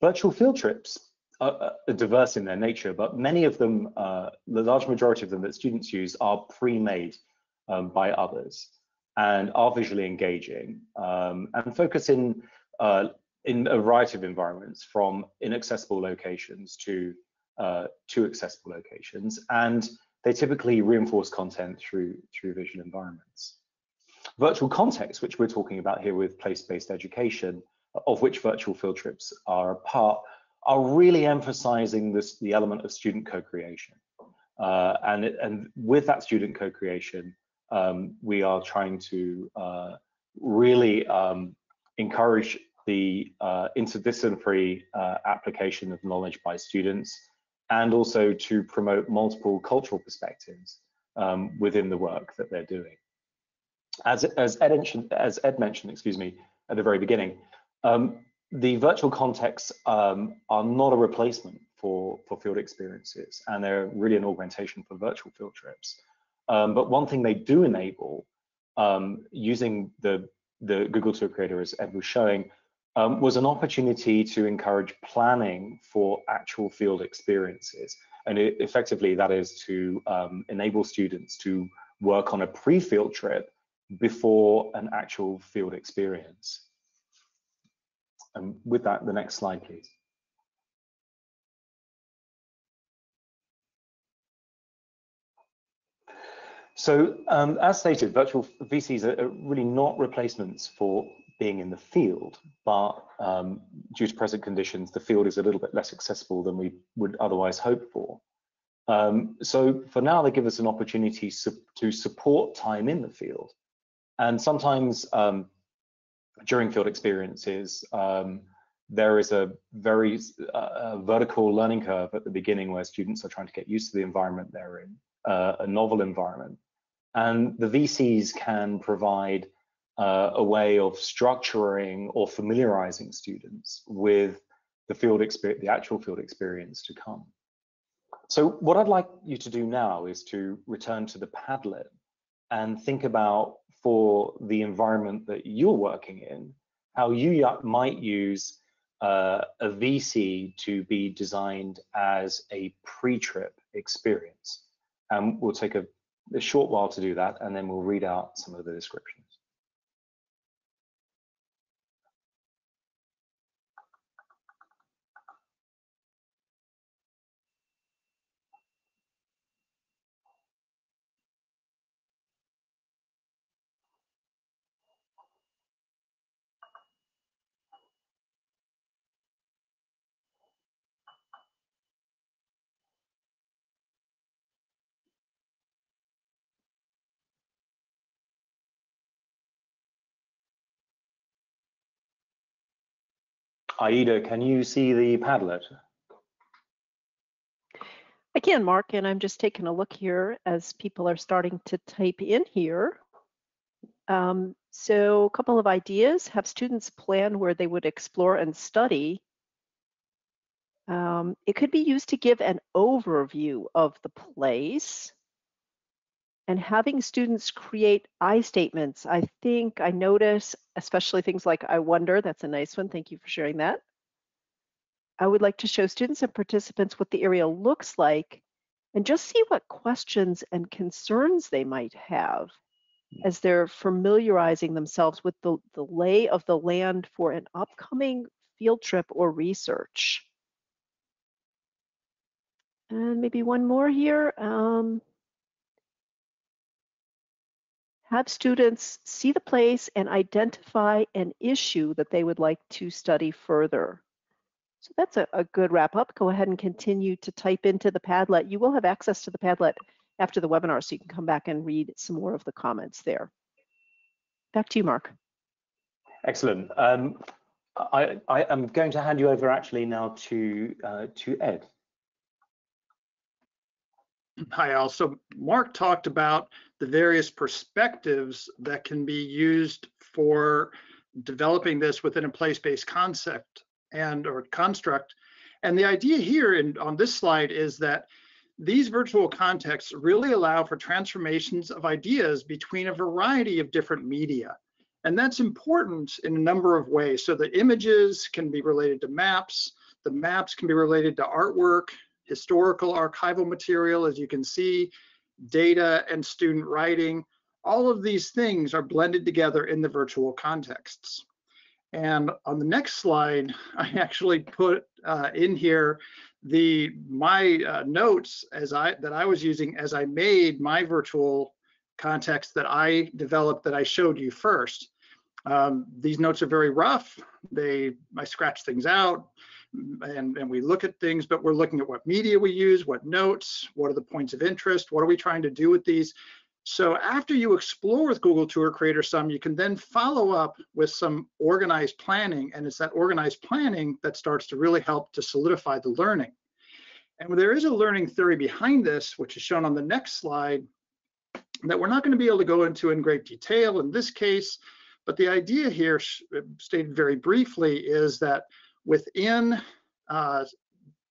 Virtual field trips are, are, diverse in their nature, but many of them, uh, the large majority of them that students use are pre-made um, by others and are visually engaging um, and focus in, uh, in a variety of environments from inaccessible locations to, uh, to accessible locations. And they typically reinforce content through, through visual environments. Virtual context, which we're talking about here with place-based education, of which virtual field trips are a part, are really emphasizing this, the element of student co-creation. Uh, and, and with that student co-creation, um, we are trying to uh, really um, encourage the uh, interdisciplinary uh, application of knowledge by students and also to promote multiple cultural perspectives um, within the work that they're doing. As, as, Ed, mentioned, as Ed mentioned, excuse me, at the very beginning, um, the virtual contexts um, are not a replacement for, for field experiences, and they're really an augmentation for virtual field trips. Um, but one thing they do enable, um, using the, the Google Tour Creator, as Ed was showing, um, was an opportunity to encourage planning for actual field experiences. And it, effectively, that is to um, enable students to work on a pre-field trip before an actual field experience. And with that, the next slide, please. So um, as stated, virtual VCs are really not replacements for being in the field, but um, due to present conditions, the field is a little bit less accessible than we would otherwise hope for. Um, so for now, they give us an opportunity su to support time in the field. And sometimes um, during field experiences, um, there is a very uh, vertical learning curve at the beginning where students are trying to get used to the environment they're in, uh, a novel environment. And the VCs can provide uh, a way of structuring or familiarizing students with the field experience, the actual field experience to come. So what I'd like you to do now is to return to the Padlet and think about for the environment that you're working in, how you might use uh, a VC to be designed as a pre-trip experience. And we'll take a, a short while to do that, and then we'll read out some of the descriptions. Aida, can you see the Padlet? I can, Mark, and I'm just taking a look here as people are starting to type in here. Um, so a couple of ideas, have students plan where they would explore and study. Um, it could be used to give an overview of the place and having students create I statements. I think I notice, especially things like I wonder, that's a nice one. Thank you for sharing that. I would like to show students and participants what the area looks like and just see what questions and concerns they might have as they're familiarizing themselves with the, the lay of the land for an upcoming field trip or research. And maybe one more here. Um, have students see the place and identify an issue that they would like to study further. So that's a, a, good wrap up. Go ahead and continue to type into the Padlet. You will have access to the Padlet after the webinar, so you can come back and read some more of the comments there. Back to you, Mark. Excellent. Um, I, I, am going to hand you over actually now to uh, to Ed. Hi, Al. So Mark talked about the various perspectives that can be used for developing this within a place-based concept and or construct. And the idea here in, on this slide is that these virtual contexts really allow for transformations of ideas between a variety of different media. And that's important in a number of ways. So the images can be related to maps, the maps can be related to artwork, historical archival material, as you can see, data and student writing, all of these things are blended together in the virtual contexts. And on the next slide, I actually put uh, in here the my uh, notes as I that I was using as I made my virtual context that I developed that I showed you first. Um, these notes are very rough. They I scratch things out and, and we look at things, but we're looking at what media we use, what notes, what are the points of interest, what are we trying to do with these. So after you explore with Google Tour Creator some, you can then follow up with some organized planning, and it's that organized planning that starts to really help to solidify the learning. And there is a learning theory behind this, which is shown on the next slide, that we're not going to be able to go into in great detail in this case, but the idea here, stated very briefly, is that within uh,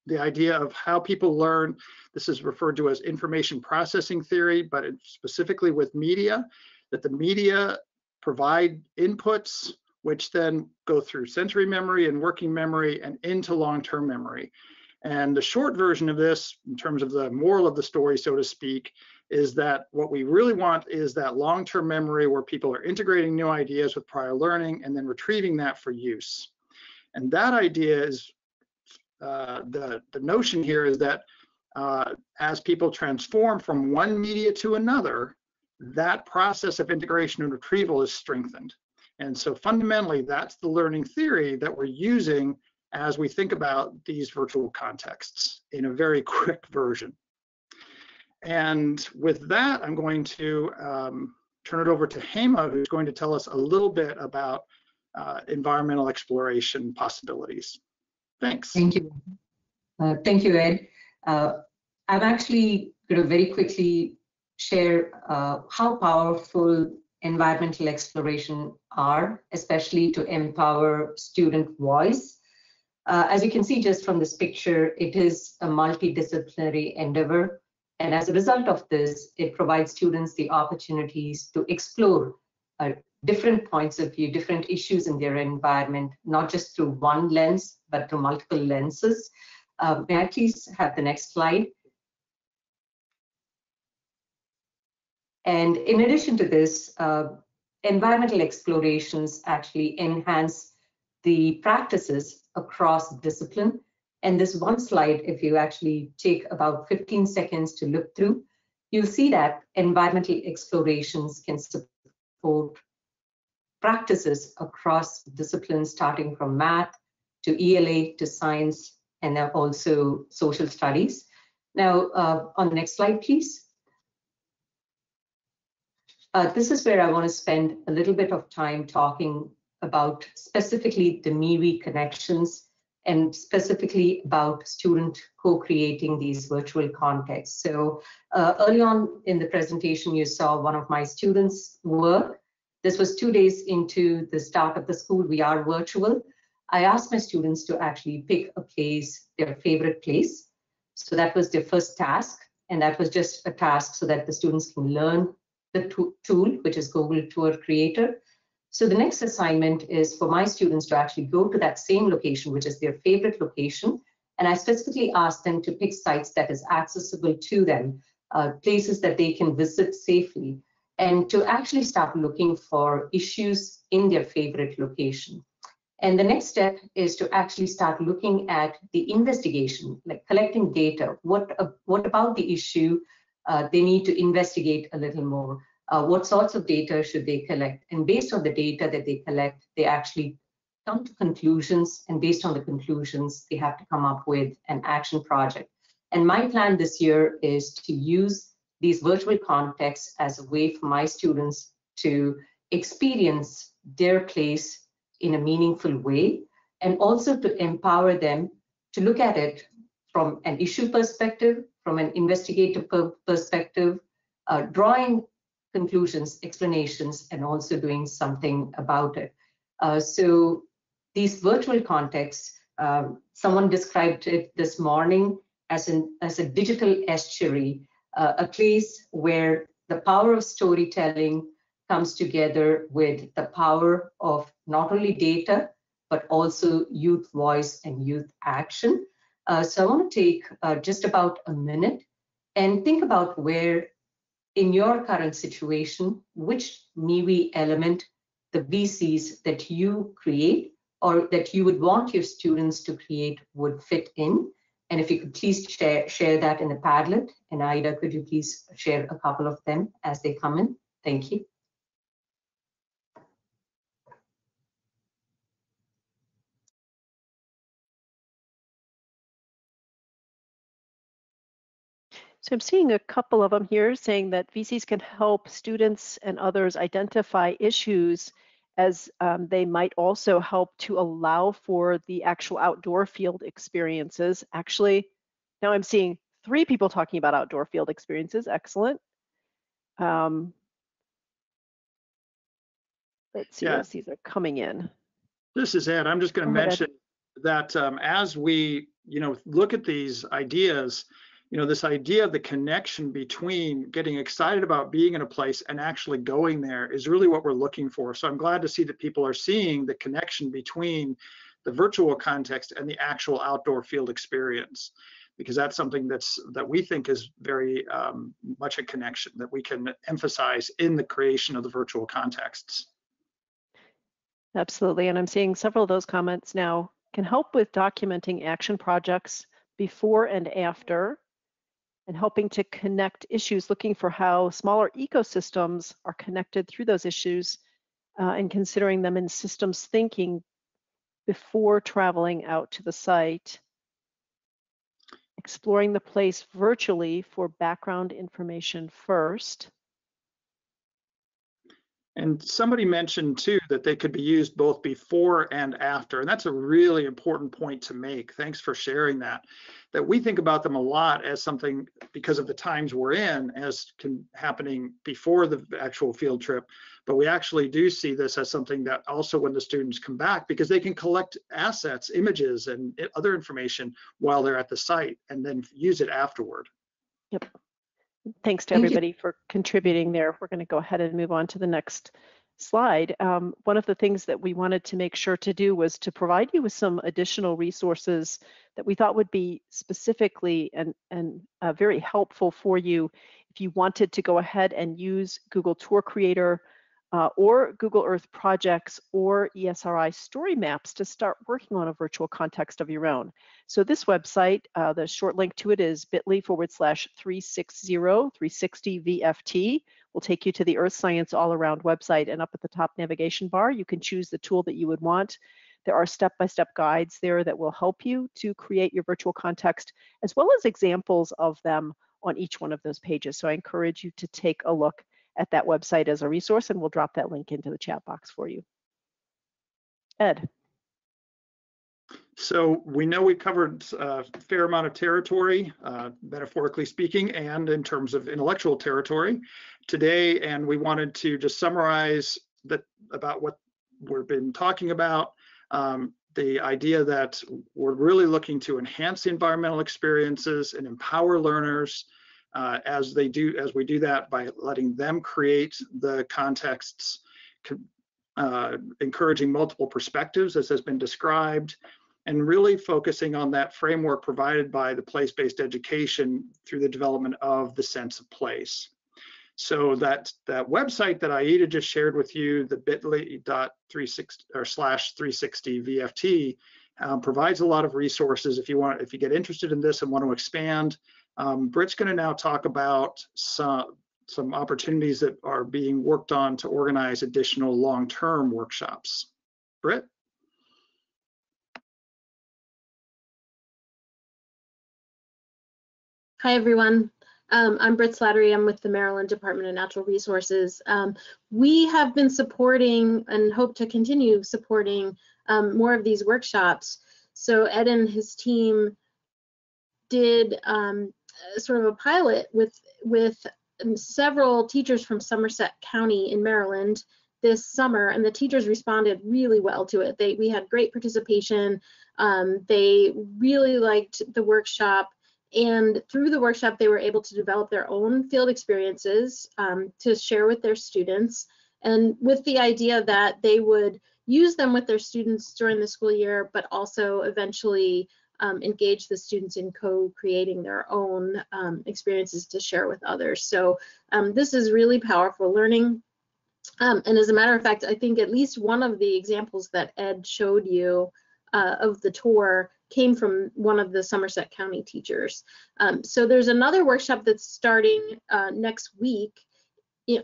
the idea of how people learn. This is referred to as information processing theory, but specifically with media, that the media provide inputs which then go through sensory memory and working memory and into long-term memory. And the short version of this, in terms of the moral of the story, so to speak, is that what we really want is that long-term memory where people are integrating new ideas with prior learning and then retrieving that for use. And that idea is uh, the, the notion here is that uh, as people transform from one media to another, that process of integration and retrieval is strengthened. And so fundamentally, that's the learning theory that we're using as we think about these virtual contexts in a very quick version. And with that, I'm going to um, turn it over to Hema, who's going to tell us a little bit about uh, environmental exploration possibilities. Thanks. Thank you. Uh, thank you, Ed. Uh, I'm actually going to very quickly share uh, how powerful environmental exploration are, especially to empower student voice. Uh, as you can see just from this picture, it is a multidisciplinary endeavor. And as a result of this, it provides students the opportunities to explore uh, different points of view, different issues in their environment, not just through one lens, but through multiple lenses. Uh, may I please have the next slide? And in addition to this, uh, environmental explorations actually enhance the practices across discipline. And this one slide, if you actually take about 15 seconds to look through, you'll see that environmental explorations can support practices across disciplines, starting from math to ELA to science, and also social studies. Now, uh, on the next slide, please. Uh, this is where I want to spend a little bit of time talking about specifically the MWEE connections and specifically about student co-creating these virtual contexts. So uh, early on in the presentation, you saw one of my students work. This was two days into the start of the school. We are virtual. I asked my students to actually pick a place, their favorite place. So that was their first task. And that was just a task so that the students can learn the tool, which is Google Tour Creator. So the next assignment is for my students to actually go to that same location, which is their favorite location. And I specifically asked them to pick sites that is accessible to them, uh, places that they can visit safely, and to actually start looking for issues in their favorite location. And the next step is to actually start looking at the investigation, like collecting data. What, uh, what about the issue uh, they need to investigate a little more. Uh, what sorts of data should they collect? And based on the data that they collect, they actually come to conclusions. And based on the conclusions, they have to come up with an action project. And my plan this year is to use these virtual contexts as a way for my students to experience their place in a meaningful way and also to empower them to look at it from an issue perspective, from an investigative perspective, uh, drawing conclusions, explanations, and also doing something about it. Uh, so these virtual contexts, um, someone described it this morning as, an, as a digital estuary, uh, a place where the power of storytelling comes together with the power of not only data, but also youth voice and youth action. Uh, so I want to take uh, just about a minute and think about where in your current situation, which MWEE element, the VCs that you create or that you would want your students to create would fit in. And if you could please share, share that in the Padlet. And Aida, could you please share a couple of them as they come in? Thank you. So I'm seeing a couple of them here saying that VCs can help students and others identify issues as um, they might also help to allow for the actual outdoor field experiences. Actually, now I'm seeing three people talking about outdoor field experiences. Excellent. Um, let's see, yeah. as these are coming in. This is Ed. I'm just going to mention that um, as we, you know, look at these ideas, you know, this idea of the connection between getting excited about being in a place and actually going there is really what we're looking for. So I'm glad to see that people are seeing the connection between the virtual context and the actual outdoor field experience because that's something that's that we think is very um, much a connection that we can emphasize in the creation of the virtual contexts. Absolutely, and I'm seeing several of those comments now can help with documenting action projects before and after and helping to connect issues, looking for how smaller ecosystems are connected through those issues uh, and considering them in systems thinking before traveling out to the site. Exploring the place virtually for background information first. And somebody mentioned too that they could be used both before and after. And that's a really important point to make. Thanks for sharing that. That we think about them a lot as something because of the times we're in as can happening before the actual field trip. But we actually do see this as something that also when the students come back because they can collect assets, images and other information while they're at the site and then use it afterward. Yep. Thanks to Thank you. everybody for contributing there. We're going to go ahead and move on to the next slide. Um, one of the things that we wanted to make sure to do was to provide you with some additional resources that we thought would be specifically and, and uh, very helpful for you if you wanted to go ahead and use Google Tour Creator uh, or Google Earth projects or ESRI story maps to start working on a virtual context of your own. So this website, uh, the short link to it is bit.ly forward slash 360 360 VFT. Will take you to the Earth Science All Around website and up at the top navigation bar, you can choose the tool that you would want. There are step-by-step guides there that will help you to create your virtual context, as well as examples of them on each one of those pages. So I encourage you to take a look at that website as a resource, and we'll drop that link into the chat box for you. Ed. So we know we covered a fair amount of territory, uh, metaphorically speaking, and in terms of intellectual territory today. And we wanted to just summarize that about what we've been talking about. Um, the idea that we're really looking to enhance the environmental experiences and empower learners uh, as they do as we do that by letting them create the contexts uh, encouraging multiple perspectives as has been described and really focusing on that framework provided by the place-based education through the development of the sense of place so that that website that Aida just shared with you, the bit.ly dot 360 or slash 360 VFT, um, provides a lot of resources if you want if you get interested in this and want to expand. Um, Britt's going to now talk about some some opportunities that are being worked on to organize additional long-term workshops. Britt? Hi, everyone. Um, I'm Britt Slattery. I'm with the Maryland Department of Natural Resources. Um, we have been supporting and hope to continue supporting um, more of these workshops. So Ed and his team did um, sort of a pilot with with several teachers from Somerset County in Maryland this summer, and the teachers responded really well to it. They we had great participation. Um, they really liked the workshop. And through the workshop, they were able to develop their own field experiences um, to share with their students. And with the idea that they would use them with their students during the school year, but also eventually um, engage the students in co-creating their own um, experiences to share with others. So um, this is really powerful learning. Um, and as a matter of fact, I think at least one of the examples that Ed showed you uh, of the tour came from one of the Somerset County teachers. Um, so there's another workshop that's starting uh, next week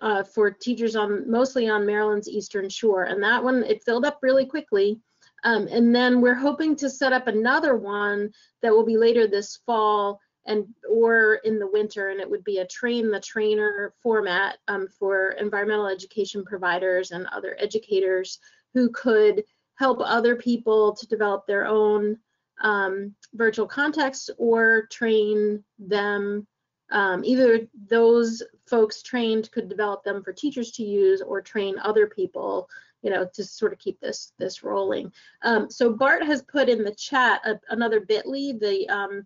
uh, for teachers on mostly on Maryland's Eastern Shore, and that one it filled up really quickly. Um, and then we're hoping to set up another one that will be later this fall and or in the winter, and it would be a train the trainer format um, for environmental education providers and other educators who could help other people to develop their own um, virtual contexts or train them. Um, either those folks trained could develop them for teachers to use or train other people, you know, to sort of keep this this rolling. Um, so Bart has put in the chat a, another Bitly, the um,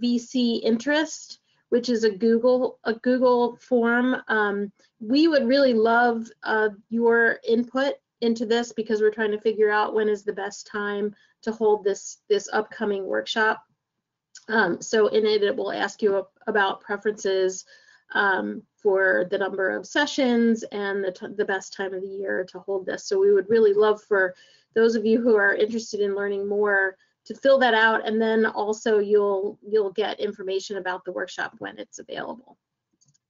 VC interest, which is a Google a Google form. Um, we would really love uh, your input into this because we're trying to figure out when is the best time to hold this this upcoming workshop. Um, so in it, it will ask you about preferences um, for the number of sessions and the, the best time of the year to hold this. So we would really love for those of you who are interested in learning more to fill that out and then also you'll you'll get information about the workshop when it's available.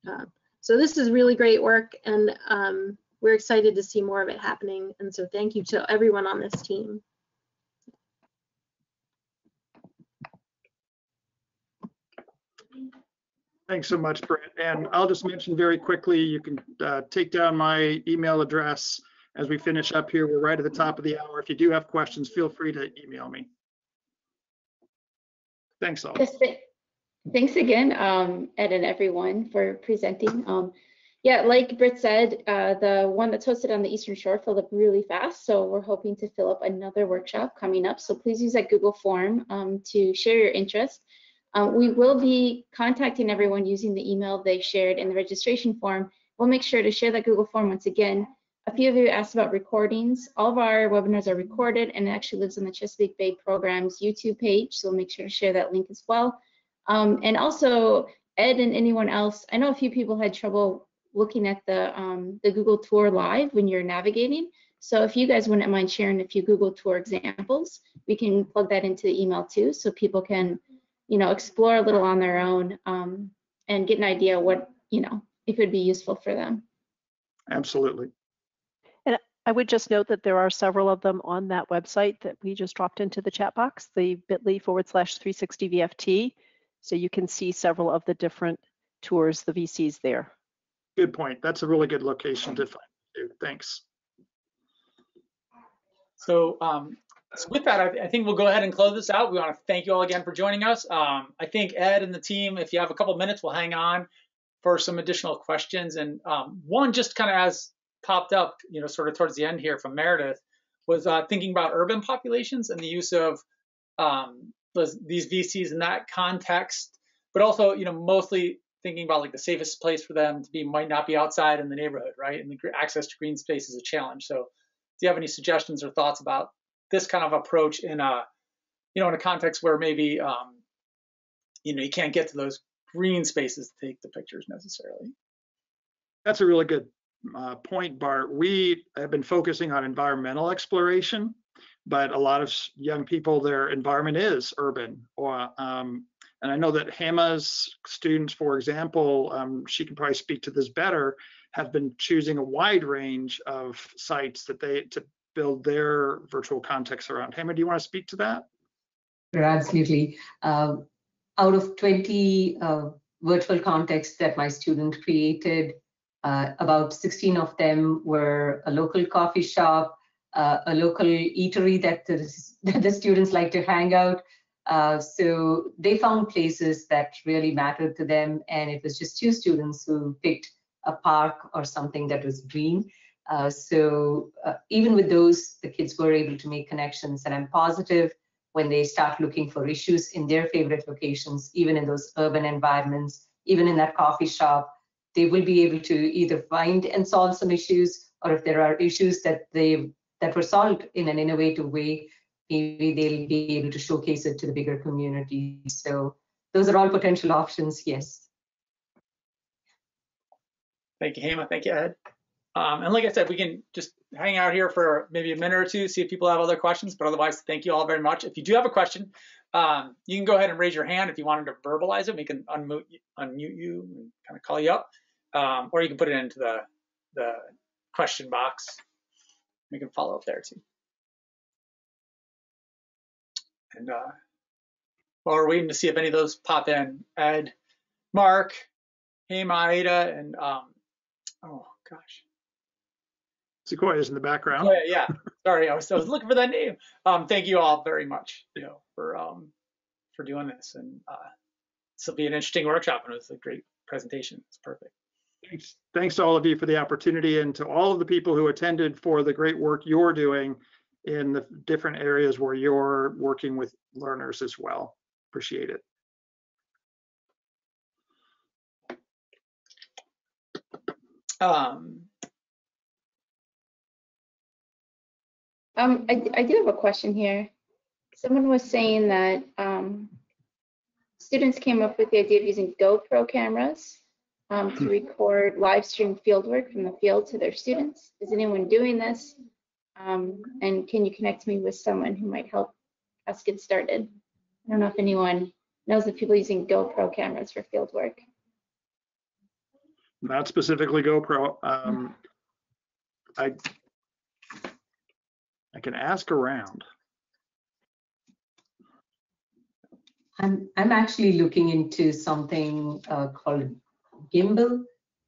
Uh, so this is really great work and um, we're excited to see more of it happening. And so thank you to everyone on this team. Thanks so much, Brett. And I'll just mention very quickly, you can uh, take down my email address as we finish up here. We're right at the top of the hour. If you do have questions, feel free to email me. Thanks all. Yes, th- Thanks again, um, Ed and everyone for presenting. Um, yeah, like Britt said, uh, the one that's hosted on the Eastern Shore filled up really fast. So we're hoping to fill up another workshop coming up. So please use that Google form um, to share your interest. Um, we will be contacting everyone using the email they shared in the registration form. We'll make sure to share that Google form once again. A few of you asked about recordings. All of our webinars are recorded and it actually lives on the Chesapeake Bay Program's YouTube page. So we'll make sure to share that link as well. Um, and also, Ed and anyone else, I know a few people had trouble looking at the, um, the Google Tour live when you're navigating. So if you guys wouldn't mind sharing a few Google Tour examples, we can plug that into the email too, so people can, you know, explore a little on their own um, and get an idea what, you know, it could be useful for them. Absolutely. And I would just note that there are several of them on that website that we just dropped into the chat box, the bit.ly forward slash 360 VFT. So you can see several of the different tours, the VCs there. Good point. That's a really good location to find. Thanks. So, um, so with that, I, I, think we'll go ahead and close this out. We want to thank you all again for joining us. Um, I think Ed and the team, if you have a couple minutes, we'll hang on for some additional questions. And um, one just kind of as popped up, you know, sort of towards the end here from Meredith, was uh, thinking about urban populations and the use of um, those, these VCs in that context, but also, you know, mostly thinking about like the safest place for them to be might not be outside in the neighborhood, right? And the access to green space is a challenge. So, do you have any suggestions or thoughts about this kind of approach in a, you know, in a context where maybe, um, you know, you can't get to those green spaces to take the pictures necessarily? That's a really good uh, point, Bart. We have been focusing on environmental exploration, but a lot of young people, their environment is urban. Or, um, and I know that Hema's students, for example, um, she can probably speak to this better, have been choosing a wide range of sites that they to build their virtual context around. Hema, do you want to speak to that? Absolutely. Uh, out of 20 uh, virtual contexts that my student created, uh, about 16 of them were a local coffee shop, uh, a local eatery that the, that the, students like to hang out. Uh, so they found places that really mattered to them, and it was just two students who picked a park or something that was green. Uh, so uh, even with those, the kids were able to make connections, and I'm positive when they start looking for issues in their favorite locations, even in those urban environments, even in that coffee shop, they will be able to either find and solve some issues, or if there are issues that they that were solved in an innovative way, maybe they'll be able to showcase it to the bigger community. So those are all potential options, yes. Thank you, Hema. Thank you, Ed. Um, and like I said, we can just hang out here for maybe a minute or two, see if people have other questions. But otherwise, thank you all very much. If you do have a question, um, you can go ahead and raise your hand if you wanted to verbalize it. We can unmute, unmute you and kind of call you up, um, or you can put it into the the question box. We can follow up there too. And uh, while we're waiting to see if any of those pop in, Ed, Mark, Hema, Aida, and um, oh gosh, Sequoia's in the background. Oh, yeah, yeah. Sorry, I was, I was looking for that name. Um, thank you all very much, you know, for um, for doing this, and uh, this will be an interesting workshop, and it was a great presentation. It's perfect. Thanks. Thanks to all of you for the opportunity, and to all of the people who attended for the great work you're doing in the different areas where you're working with learners as well. Appreciate it. Um, Um, I, I do have a question here. Someone was saying that um, students came up with the idea of using GoPro cameras um, to hmm. record live stream fieldwork from the field to their students. Is anyone doing this? Um, and can you connect me with someone who might help us get started? I don't know if anyone knows of people using GoPro cameras for fieldwork. Not specifically GoPro. Um, I, I can ask around. I'm, I'm actually looking into something uh, called Gimbal,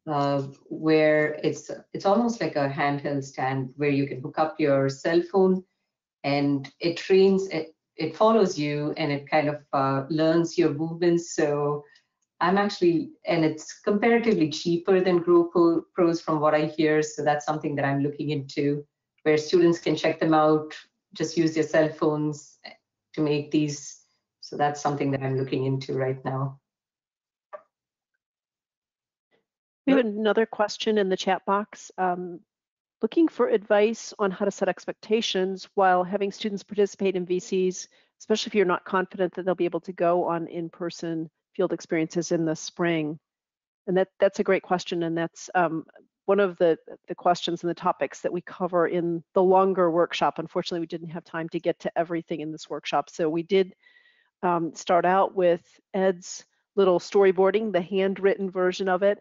uh, where it's, it's almost like a handheld stand where you can hook up your cell phone and it trains, it, it follows you and it kind of uh, learns your movements. So I'm actually, and it's comparatively cheaper than GoPro Pros from what I hear. So that's something that I'm looking into where students can check them out, just use their cell phones to make these. So that's something that I'm looking into right now. We have another question in the chat box. Um, looking for advice on how to set expectations while having students participate in VCs, especially if you're not confident that they'll be able to go on in-person field experiences in the spring. And that that's a great question, and that's um, one of the the questions and the topics that we cover in the longer workshop. Unfortunately, we didn't have time to get to everything in this workshop, so we did um, start out with Ed's little storyboarding, the handwritten version of it,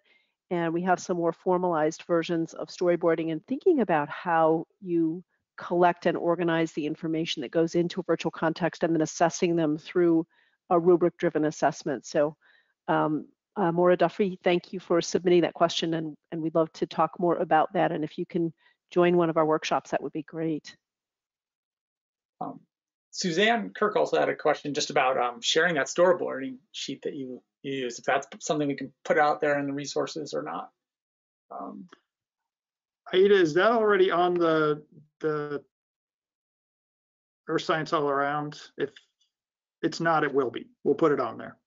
and we have some more formalized versions of storyboarding and thinking about how you collect and organize the information that goes into a virtual context and then assessing them through a rubric driven assessment. So um, uh, Maura Duffy, thank you for submitting that question and, and we'd love to talk more about that. And if you can join one of our workshops, that would be great. Um, Suzanne Kirk also had a question just about um, sharing that storyboarding sheet that you, you use, if that's something we can put out there in the resources or not. Um, Aida, is that already on the, the Earth Science All Around? If it's not, it will be. We'll put it on there.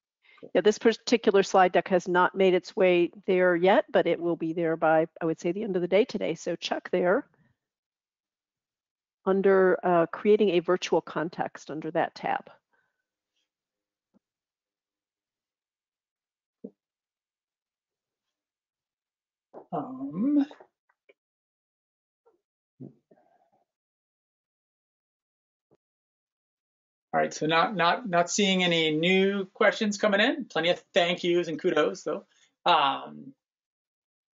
Yeah, this particular slide deck has not made its way there yet, but it will be there by, I would say, the end of the day today. So check there under uh, creating a virtual context under that tab. Um, all right, so not not not seeing any new questions coming in. Plenty of thank yous and kudos though. Um,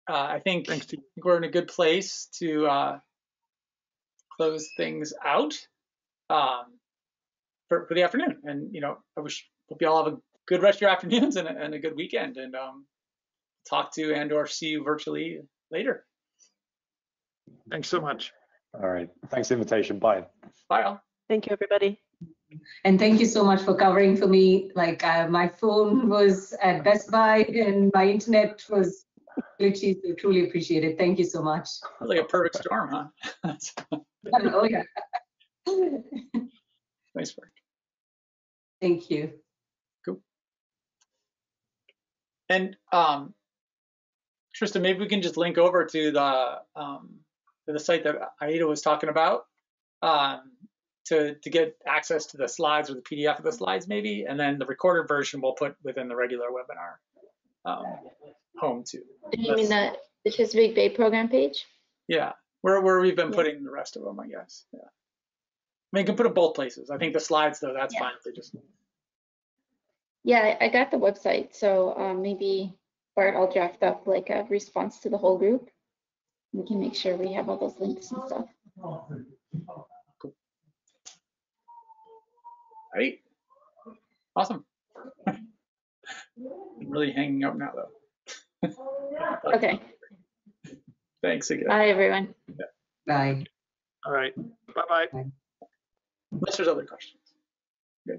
uh, I think, Thanks, I think we're in a good place to uh, close things out um, for, for the afternoon. And you know, I wish hope you all have a good rest of your afternoons and a, and a good weekend. And um, talk to and or see you virtually later. Thanks so much. All right. Thanks for the invitation. Bye. Bye all. Thank you, everybody. And thank you so much for covering for me. Like uh, my phone was at Best Buy and my internet was glitchy, so truly appreciate it. Thank you so much. Like a perfect storm, huh? oh yeah. nice work. Thank you. Cool. And um, Tristan, maybe we can just link over to the um, to the site that Aida was talking about um, to to get access to the slides or the PDF of the slides, maybe, and then the recorded version we'll put within the regular webinar um, home too. You mean the, the Chesapeake Bay program page? Yeah, where where we've been Yeah. putting the rest of them, I guess. Yeah. I mean, you can put them both places. I think the slides though, that's Yeah. fine. They just Yeah, I I got the website, so um, maybe Bart, I'll draft up like a response to the whole group. We can make sure we have all those links and stuff. Right. Awesome. I'm really hanging up now though. Okay, Thanks again. bye, everyone. Yeah. Bye. All right. Bye-bye. Unless there's other questions. Yeah.